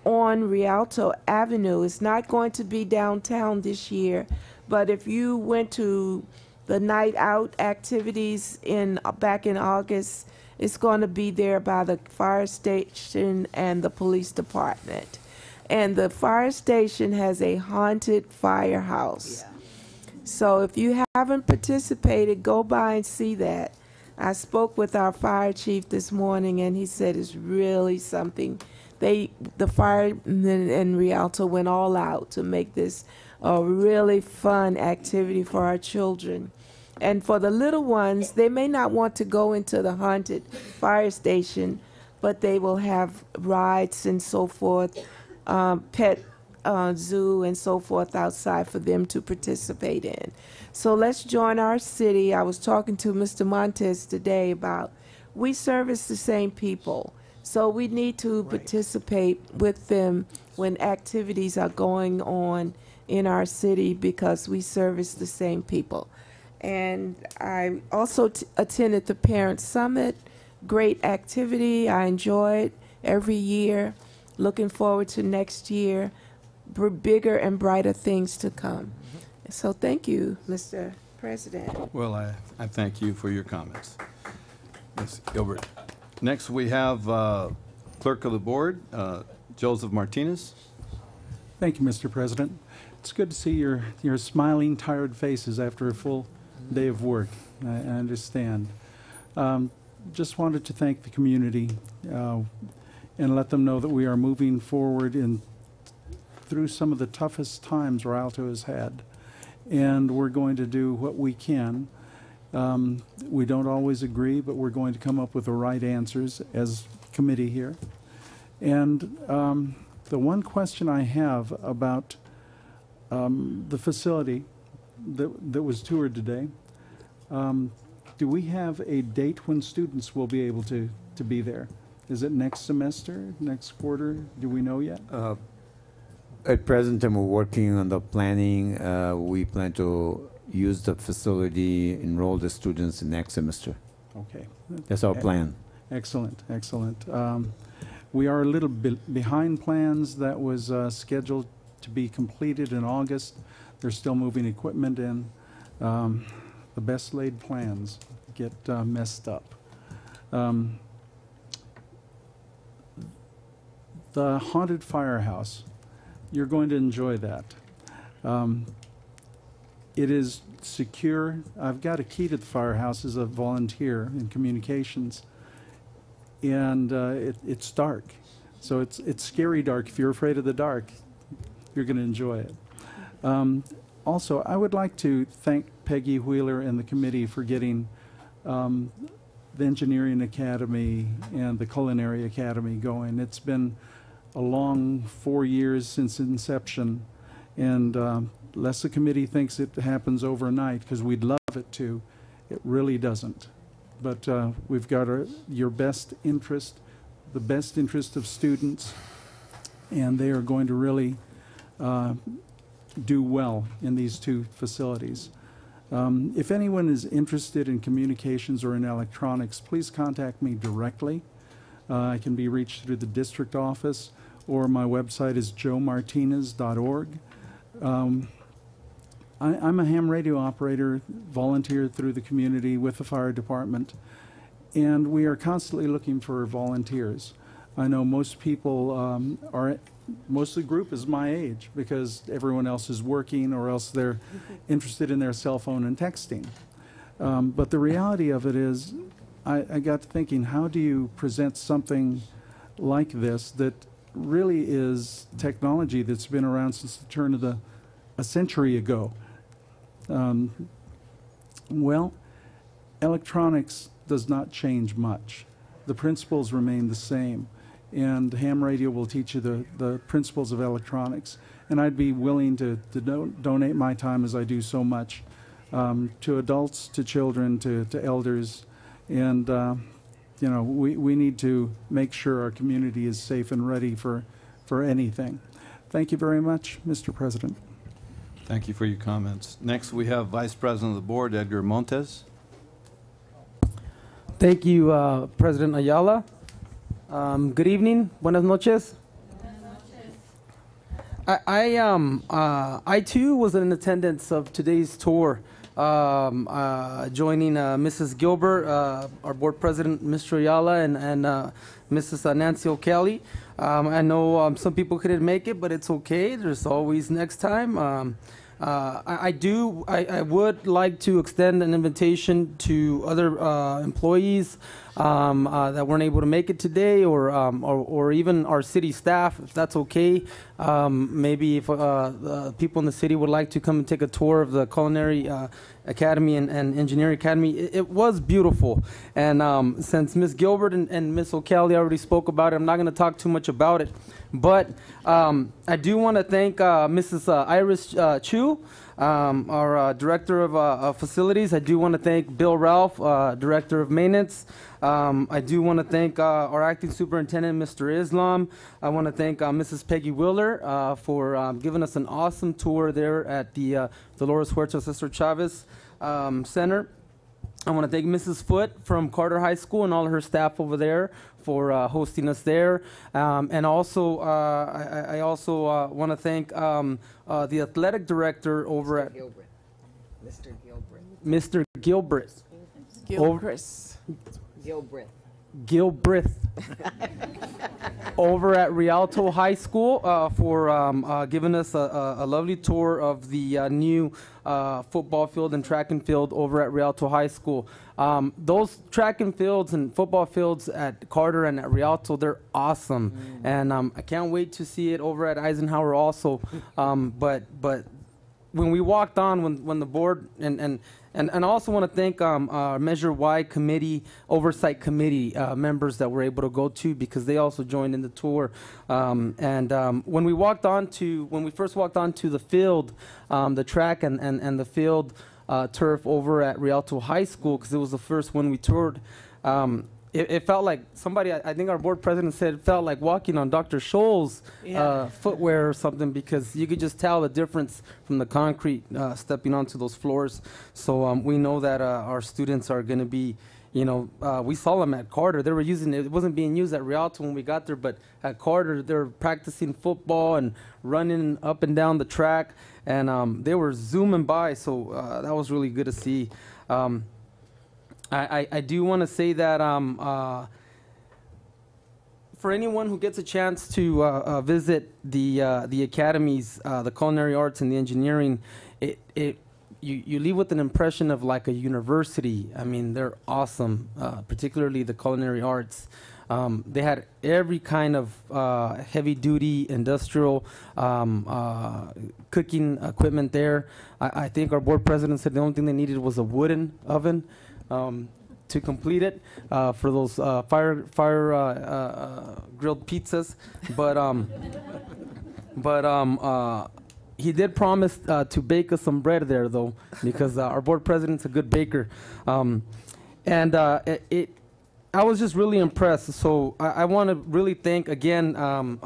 on Rialto Avenue. It's not going to be downtown this year, but if you went to the night out activities in back in August, it's going to be there by the fire station and the police department. And the fire station has a haunted firehouse. So if you haven't participated, go by and see that. I spoke with our fire chief this morning, and he said it's really something. They, the firemen in Rialto went all out to make this a really fun activity for our children. And for the little ones, they may not want to go into the haunted fire station, but they will have rides and so forth, um, pet uh, zoo and so forth outside for them to participate in. So let's join our city. I was talking to Mr. Montes today about we service the same people. So we need to participate with them when activities are going on in our city because we service the same people. And I also t- attended the Parent Summit. Great activity. I enjoy it every year. Looking forward to next year. Br- bigger and brighter things to come. Mm-hmm. So thank you, Mr. President. Well, I, I thank you for your comments. Ms. Gilbert. Next, we have uh, Clerk of the Board, uh, Joseph Martinez. Thank you, Mr. President. It's good to see your, your smiling, tired faces after a full day of work. I, I understand. Um, just wanted to thank the community uh, and let them know that we are moving forward in through some of the toughest times Rialto has had, and we're going to do what we can. Um, we don't always agree, but we're going to come up with the right answers as committee here. And um, the one question I have about um, the facility that, that was toured today, um, do we have a date when students will be able to, to be there? Is it next semester, next quarter? Do we know yet? Uh, At present time, we're working on the planning. Uh, We plan to use the facility, enroll the students in next semester. Okay. That's our plan. Excellent, excellent. Um, We are a little bit behind plans that was uh, scheduled to be completed in August. They're still moving equipment in. Um, The best laid plans get uh, messed up. Um, The haunted firehouse, you're going to enjoy that. Um, It is secure. I've got a key to the firehouse as a volunteer in communications. And uh, it, it's dark. So it's, it's scary dark. If you're afraid of the dark, you're going to enjoy it. Um, also, I would like to thank Peggy Wheeler and the committee for getting um, the Engineering Academy and the Culinary Academy going. It's been a long four years since inception, and um, lest the committee thinks it happens overnight, because we'd love it to, it really doesn't. But uh, we've got our, your best interest, the best interest of students, and they are going to really uh, do well in these two facilities. Um, If anyone is interested in communications or in electronics, please contact me directly. Uh, I can be reached through the district office, or my website is joemartinez.org. Um, I, I'm a ham radio operator, volunteer through the community with the fire department, and we are constantly looking for volunteers. I know most people um, are, most of the group is my age because everyone else is working or else they're interested in their cell phone and texting. Um, but the reality of it is, I, I got to thinking, how do you present something like this that really is technology that's been around since the turn of the a century ago? Um, well, electronics does not change much. The principles remain the same, and ham radio will teach you the, the principles of electronics. And I'd be willing to, to do, donate my time as I do so much um, to adults, to children, to, to elders. And, uh, you know, we, we need to make sure our community is safe and ready for, for anything. Thank you very much, Mr. President. Thank you for your comments. Next, we have Vice President of the Board, Edgar Montes. Thank you, uh, President Ayala. Um, good evening. Buenas noches. I, I um uh, I too was in attendance of today's tour, um, uh, joining uh, Mrs. Gilbert, uh, our board president, Mr. Ayala, and and uh, Mrs. Nancy O'Kelly. Um, I know um, some people couldn't make it, but it's okay. There's always next time. Um, uh, I, I do. I, I would like to extend an invitation to other uh, employees um, uh, that weren't able to make it today, or, um, or or even our city staff, if that's okay. Um, maybe if uh, people in the city would like to come and take a tour of the culinary uh, academy and, and engineering academy, it, it was beautiful. And um, since Miss Gilbert and, and Miss O'Kelly already spoke about it, I'm not going to talk too much about it. But um, I do want to thank uh, Mrs. Uh, Iris Chu, um, our uh, director of, uh, of facilities. I do want to thank Bill Ralph, uh, director of maintenance. Um, I do want to thank uh, our acting superintendent, Mr. Islam. I want to thank Mrs. Peggy Wheeler for um, giving us an awesome tour there at the Dolores Huerta Cesar Chavez um, Center. I want to thank Mrs. Foot from Carter High School and all her staff over there for uh, hosting us there. Um, and also, uh, I, I also uh, want to thank um, uh, the athletic director over at Gilbert. Mr. Gilbert. Mr. Gilbert. Over- Gilchrist. Gilbreth. Over at Rialto High School uh, for um, uh, giving us a, a, a lovely tour of the uh, new uh, football field and track and field over at Rialto High School. Um, those track and fields and football fields at Carter and at Rialto, they're awesome, and um, I can't wait to see it over at Eisenhower also. Um, but but when we walked on, when, when the board, and, and, and, and I also want to thank um, our Measure Y committee, oversight committee uh, members that were able to go to because they also joined in the tour. Um, and um, when we walked on to, when we first walked onto the field, um, the track and, and, and the field uh, turf over at Rialto High School, because it was the first one we toured, um, it, it felt like somebody, I, I think our board president said, it felt like walking on Dr. Scholl's Yeah. uh, footwear or something because you could just tell the difference from the concrete uh, stepping onto those floors. So um, we know that uh, our students are going to be, you know, uh, we saw them at Carter. They were using it. It wasn't being used at Rialto when we got there, but at Carter they were practicing football and running up and down the track, and um, they were zooming by. So uh, that was really good to see. Um, I, I, I do want to say that um, uh, for anyone who gets a chance to uh, uh, visit the uh, the academies, uh, the culinary arts and the engineering, it it you, you leave with an impression of like a university. I mean, they're awesome, uh, particularly the culinary arts. Um, they had every kind of uh, heavy duty industrial um, uh, cooking equipment there. I, I think our board president said the only thing they needed was a wooden oven. Um, to complete it uh, for those uh, fire fire uh, uh, grilled pizzas, but um, but um, uh, he did promise uh, to bake us some bread there though, because our board president's a good baker, um, and it, it. I was just really impressed. So I, I want to really thank again um,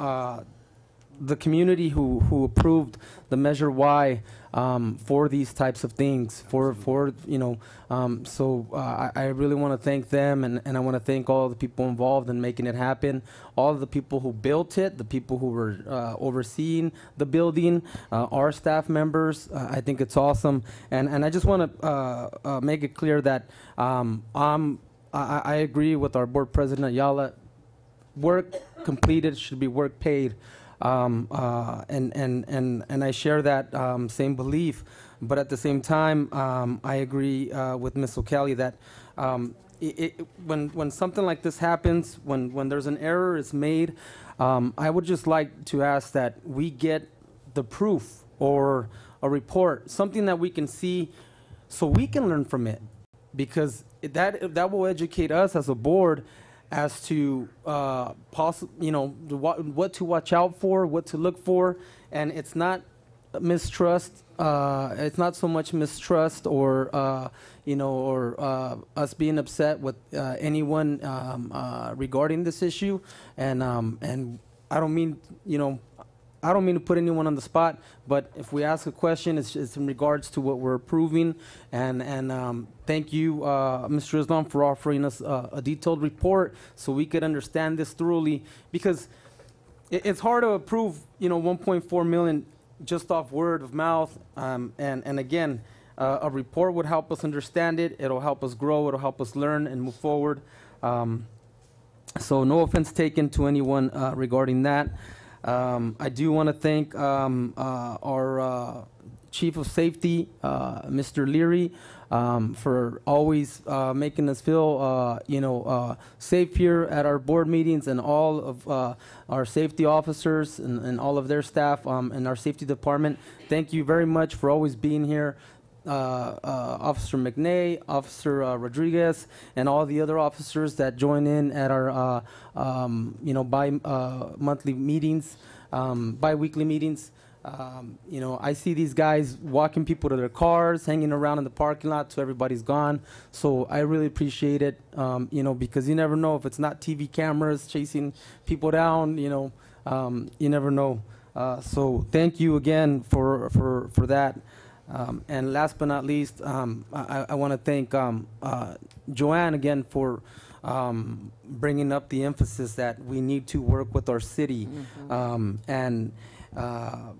the community who, who approved the Measure Y um, for these types of things. For for you know, um, so uh, I, I really want to thank them, and, and I want to thank all the people involved in making it happen. All the people who built it, the people who were uh, overseeing the building, uh, our staff members. Uh, I think it's awesome, and and I just want to uh, uh, make it clear that um, I'm. I, I agree with our board president Ayala work completed should be work paid. Um, uh, and, and, and, and I share that um, same belief. But at the same time, um, I agree uh, with Ms. O'Kelly that um, it, it, when, when something like this happens, when, when there's an error is made, um, I would just like to ask that we get the proof or a report, something that we can see so we can learn from it because that that will educate us as a board as to uh, you know what, what to watch out for, what to look for, and it's not mistrust. Uh, it's not so much mistrust or uh, you know or uh, us being upset with uh, anyone um, uh, regarding this issue, and um, and I don't mean you know I don't mean to put anyone on the spot, but if we ask a question, it's, it's in regards to what we're approving. And, and um, thank you, uh, Mr. Islam, for offering us uh, a detailed report so we could understand this thoroughly. Because it, it's hard to approve, you know, 1.4 million just off word of mouth. Um, and, and again, uh, a report would help us understand it. It'll help us grow. It'll help us learn and move forward. Um, so no offense taken to anyone uh, regarding that. Um, I do want to thank um, uh, our uh, Chief of Safety, uh, Mr. Leary, um, for always uh, making us feel, uh, you know, uh, safe here at our board meetings, and all of our safety officers and, and all of their staff um, and our safety department. Thank you very much for always being here Officer McNay, Officer uh, Rodriguez, and all the other officers that join in at our, uh, um, you know, bi-monthly meetings, um, bi-weekly meetings. Um, you know, I see these guys walking people to their cars, hanging around in the parking lot till everybody's gone. So I really appreciate it, um, you know, because you never know if it's not TV cameras chasing people down, you know, um, you never know. Uh, so thank you again for, for, for that. Um, and last but not least, um, I, I want to thank um, uh, Joanne again for um, bringing up the emphasis that we need to work with our city. Mhm. Um, and uh,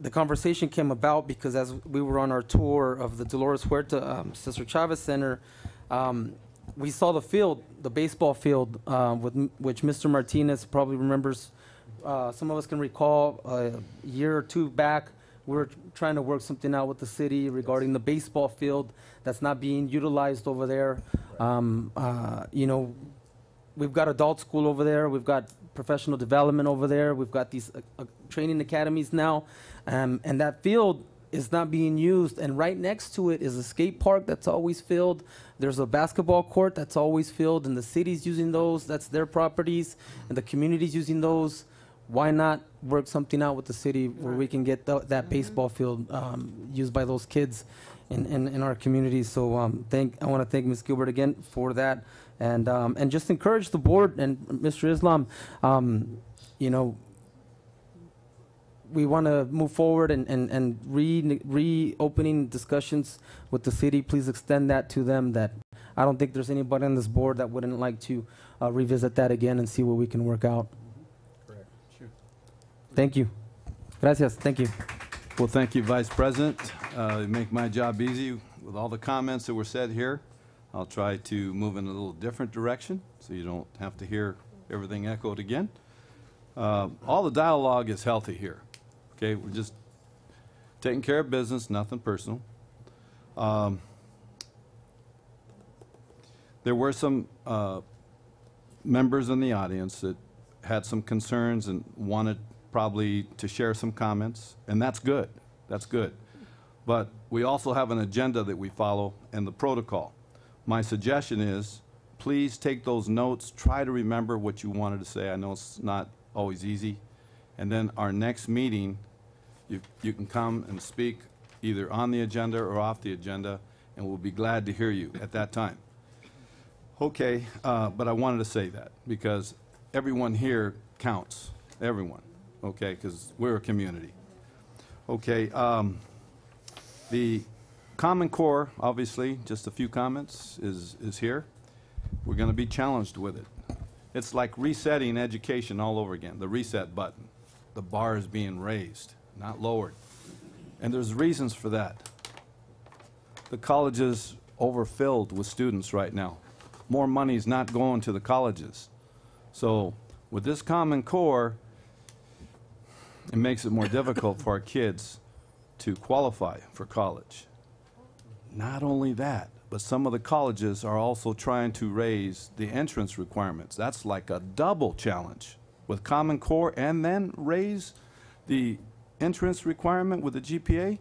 the conversation came about because as we were on our tour of the Dolores Huerta um, Cesar Chavez Center, um, we saw the field, the baseball field, uh, with which Mr. Martinez probably remembers. Uh, some of us can recall a year or two back, we were trying to work something out with the city regarding the baseball field that's not being utilized over there. Um, uh, you know, we've got adult school over there. We've got professional development over there. We've got these uh, uh, training academies now, um, and that field is not being used. And right next to it is a skate park that's always filled. There's a basketball court that's always filled, and the city's using those. That's their properties, and the community's using those. Why not work something out with the city where we can get tho- that baseball field um, used by those kids in, in, in our community? So um, thank I want to thank Ms. Gilbert again for that, and um, and just encourage the board and Mr. Islam. Um, you know, we want to move forward and, and, and re, reopening discussions with the city. Please extend that to them that I don't think there's anybody on this board that wouldn't like to uh, revisit that again and see what we can work out. Thank you. Gracias. Thank you. Well, thank you, Vice President. Uh, you make my job easy with all the comments that were said here. I'll try to move in a little different direction so you don't have to hear everything echoed again. Uh, all the dialogue is healthy here. Okay, we're just taking care of business, nothing personal. Um, there were some uh, members in the audience that had some concerns and wanted probably to share some comments, and that's good. That's good. But we also have an agenda that we follow and the protocol. My suggestion is, please take those notes, try to remember what you wanted to say. I know it's not always easy. And then our next meeting, you, you can come and speak either on the agenda or off the agenda, and we'll be glad to hear you at that time. Okay, uh, but I wanted to say that because everyone here counts, everyone, okay, because we're a community. Okay, um, The Common Core, obviously, just a few comments, is, is here. We're going to be challenged with it. It's like resetting education all over again, the reset button. The bar is being raised, not lowered. And there's reasons for that. The college is overfilled with students right now. More money's not going to the colleges. So with this Common Core, it makes it more difficult for our kids to qualify for college. Not only that, but some of the colleges are also trying to raise the entrance requirements. That's like a double challenge with Common Core and then raise the entrance requirement with the GPA.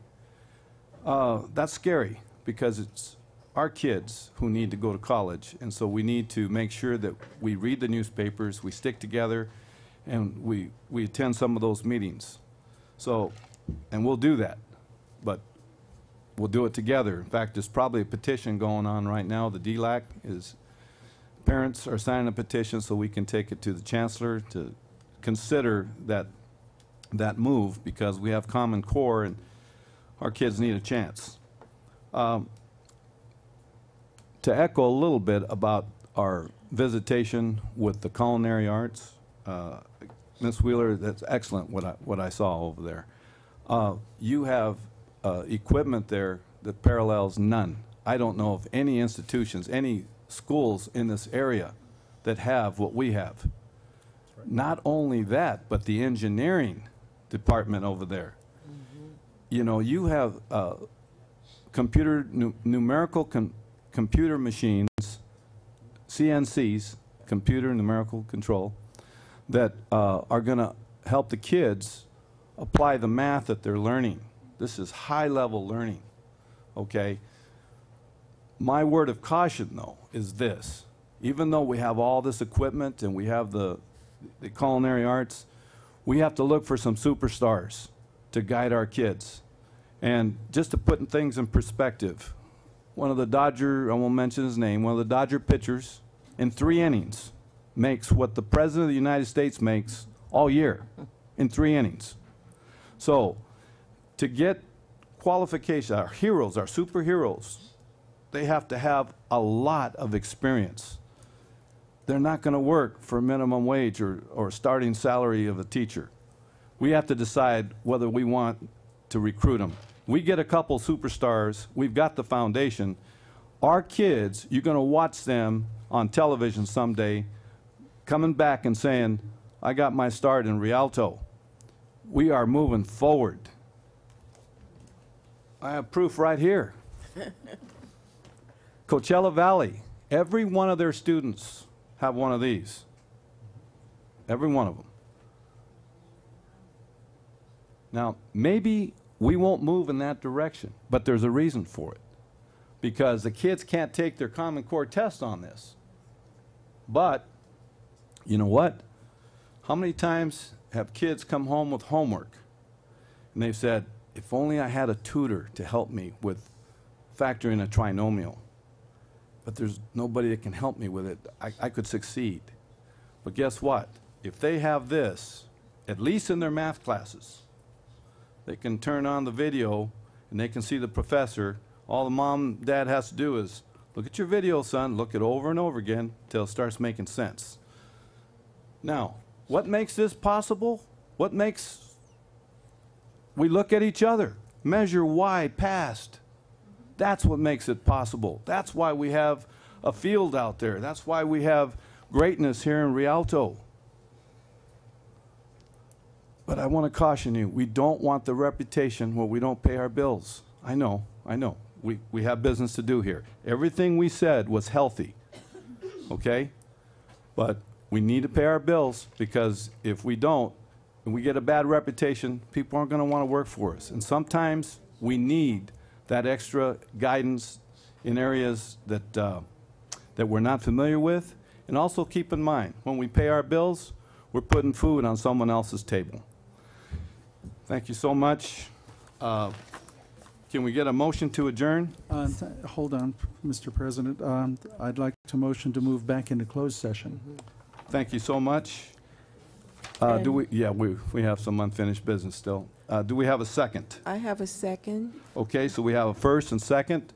Uh, that's scary because it's our kids who need to go to college. And so we need to make sure that we read the newspapers, we stick together, and we, we attend some of those meetings. So, and we'll do that. But we'll do it together. In fact, there's probably a petition going on right now. The DLAC is, parents are signing a petition so we can take it to the chancellor to consider that, that move because we have Common Core and our kids need a chance. Um, to echo a little bit about our visitation with the culinary arts, uh, Ms. Wheeler, that's excellent what I, what I saw over there. Uh, you have uh, equipment there that parallels none. I don't know of any institutions, any schools in this area that have what we have. Not only that, but the engineering department over there. You know, you have uh, computer nu- numerical com- computer machines, CNCs, computer numerical control, that uh, are going to help the kids apply the math that they're learning. This is high level learning. Okay? My word of caution, though, is this. Even though we have all this equipment and we have the, the culinary arts, we have to look for some superstars to guide our kids. And just to put things in perspective, one of the Dodger, I won't mention his name, one of the Dodger pitchers in three innings makes what the President of the United States makes all year in three innings. So, to get qualification, our heroes, our superheroes, they have to have a lot of experience. They're not going to work for minimum wage or, or starting salary of a teacher. We have to decide whether we want to recruit them. We get a couple superstars, we've got the foundation. Our kids, you're going to watch them on television someday coming back and saying, I got my start in Rialto. We are moving forward. I have proof right here. Coachella Valley, every one of their students have one of these. Every one of them. Now, maybe we won't move in that direction, but there's a reason for it. Because the kids can't take their Common Core test on this. But, you know what? How many times have kids come home with homework and they've said, if only I had a tutor to help me with factoring a trinomial, but there's nobody that can help me with it, I, I could succeed. But guess what? If they have this, at least in their math classes, they can turn on the video and they can see the professor. All the mom, dad has to do is look at your video, son, look it over and over again till it starts making sense. Now, what makes this possible? What makes we look at each other, Measure Y passed. That's what makes it possible. That's why we have a field out there. That's why we have greatness here in Rialto. But I want to caution you, we don't want the reputation where we don't pay our bills. I know, I know. We, we have business to do here. Everything we said was healthy, okay? But we need to pay our bills because if we don't, and we get a bad reputation, people aren't going to want to work for us. And sometimes we need that extra guidance in areas that, uh, that we're not familiar with. And also keep in mind, when we pay our bills, we're putting food on someone else's table. Thank you so much. Uh, Can we get a motion to adjourn? Uh, Hold on, Mr. President. Um, I'd like to motion to move back into closed session. Thank you so much. Uh, Do we, yeah, we, we have some unfinished business still. Uh, Do we have a second? I have a second. Okay, so we have a first and second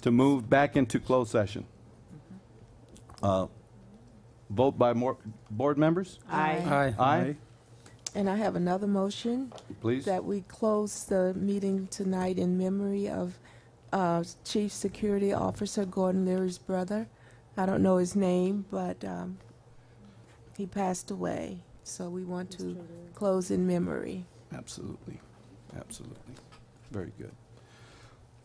to move back into closed session. Uh, Vote by more, board members? Aye. Aye. Aye, And I have another motion. please. That we close the meeting tonight in memory of uh, Chief Security Officer Gordon Leary's brother. I don't know his name, but um, he passed away. So we want to close in memory. Absolutely, absolutely. Very good.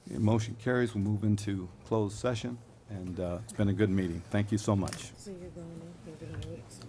The Motion carries, we'll move into closed session, and uh, it's been a good meeting. Thank you so much. So you're going in, you're going to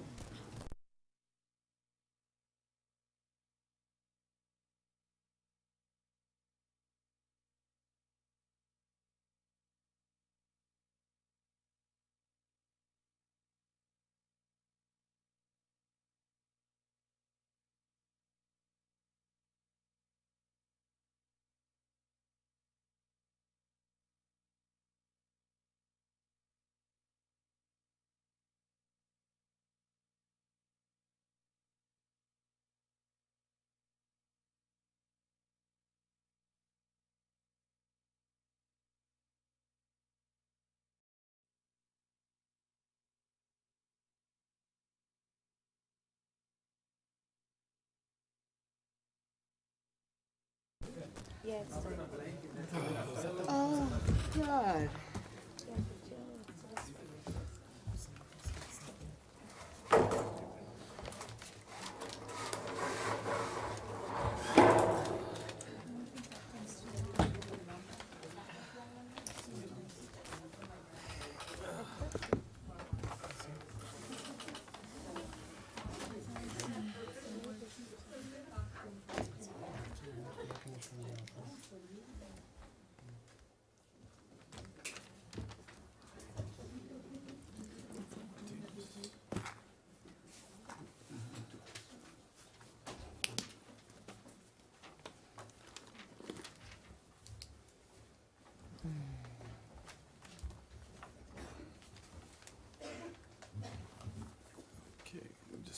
wait.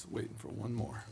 Just waiting for one more.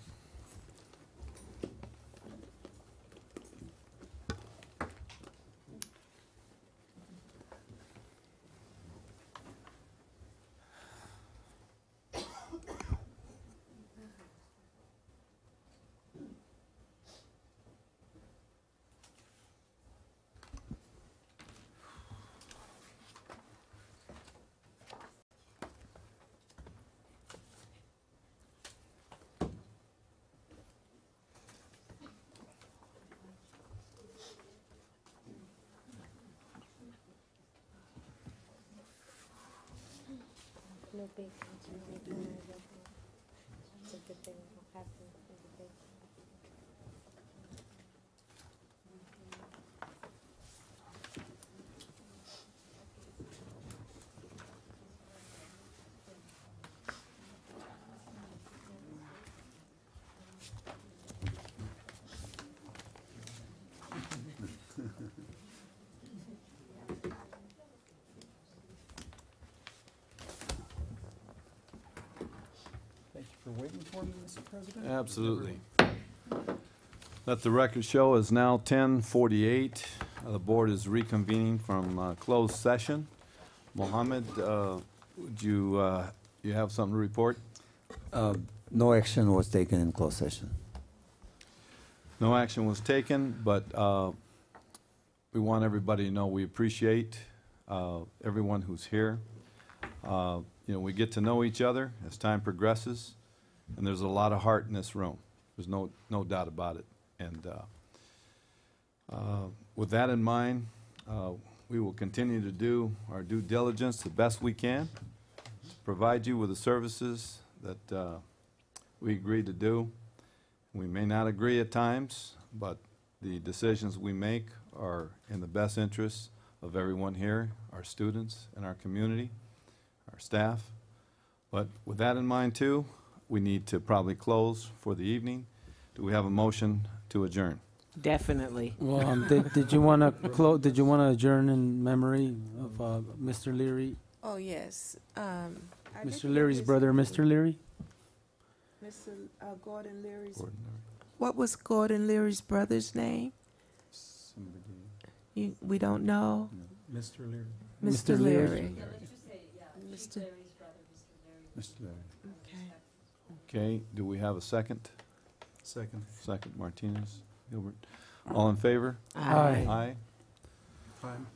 meu bem, meu bem, meu bem, meu bem, for waiting for me, Mr. President. Absolutely. Let the record show is now 10:48. Uh, The board is reconvening from uh, closed session. Mohammed, uh, would you, uh, you have something to report? Uh, No action was taken in closed session. No action was taken, but uh, we want everybody to know we appreciate uh, everyone who's here. Uh, You know, we get to know each other as time progresses, and there's a lot of heart in this room. There's no, no doubt about it. And uh, uh, with that in mind, uh, we will continue to do our due diligence the best we can to provide you with the services that uh, we agreed to do. We may not agree at times, but the decisions we make are in the best interests of everyone here, our students and our community, our staff. But with that in mind too, we need to probably close for the evening. Do we have a motion to adjourn? Definitely. Well, um, did, did you want to close, did you want to adjourn in memory of, uh, Mr. Leary? Oh, yes. Um, I think Mr. Leary's brother, Mr. Leary? Mr. uh, Gordon Leary's, Gordon what was Gordon Leary's brother's name? You, we don't know? Mr. Leary. Mr. Mr. Leary. Leary. Mr. Mr. Leary. Okay, do we have a second? Second. Second, Martinez, Gilbert. All in favor? Aye. Aye. Time.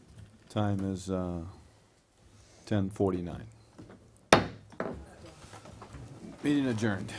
Time is uh, 10:49. Meeting adjourned.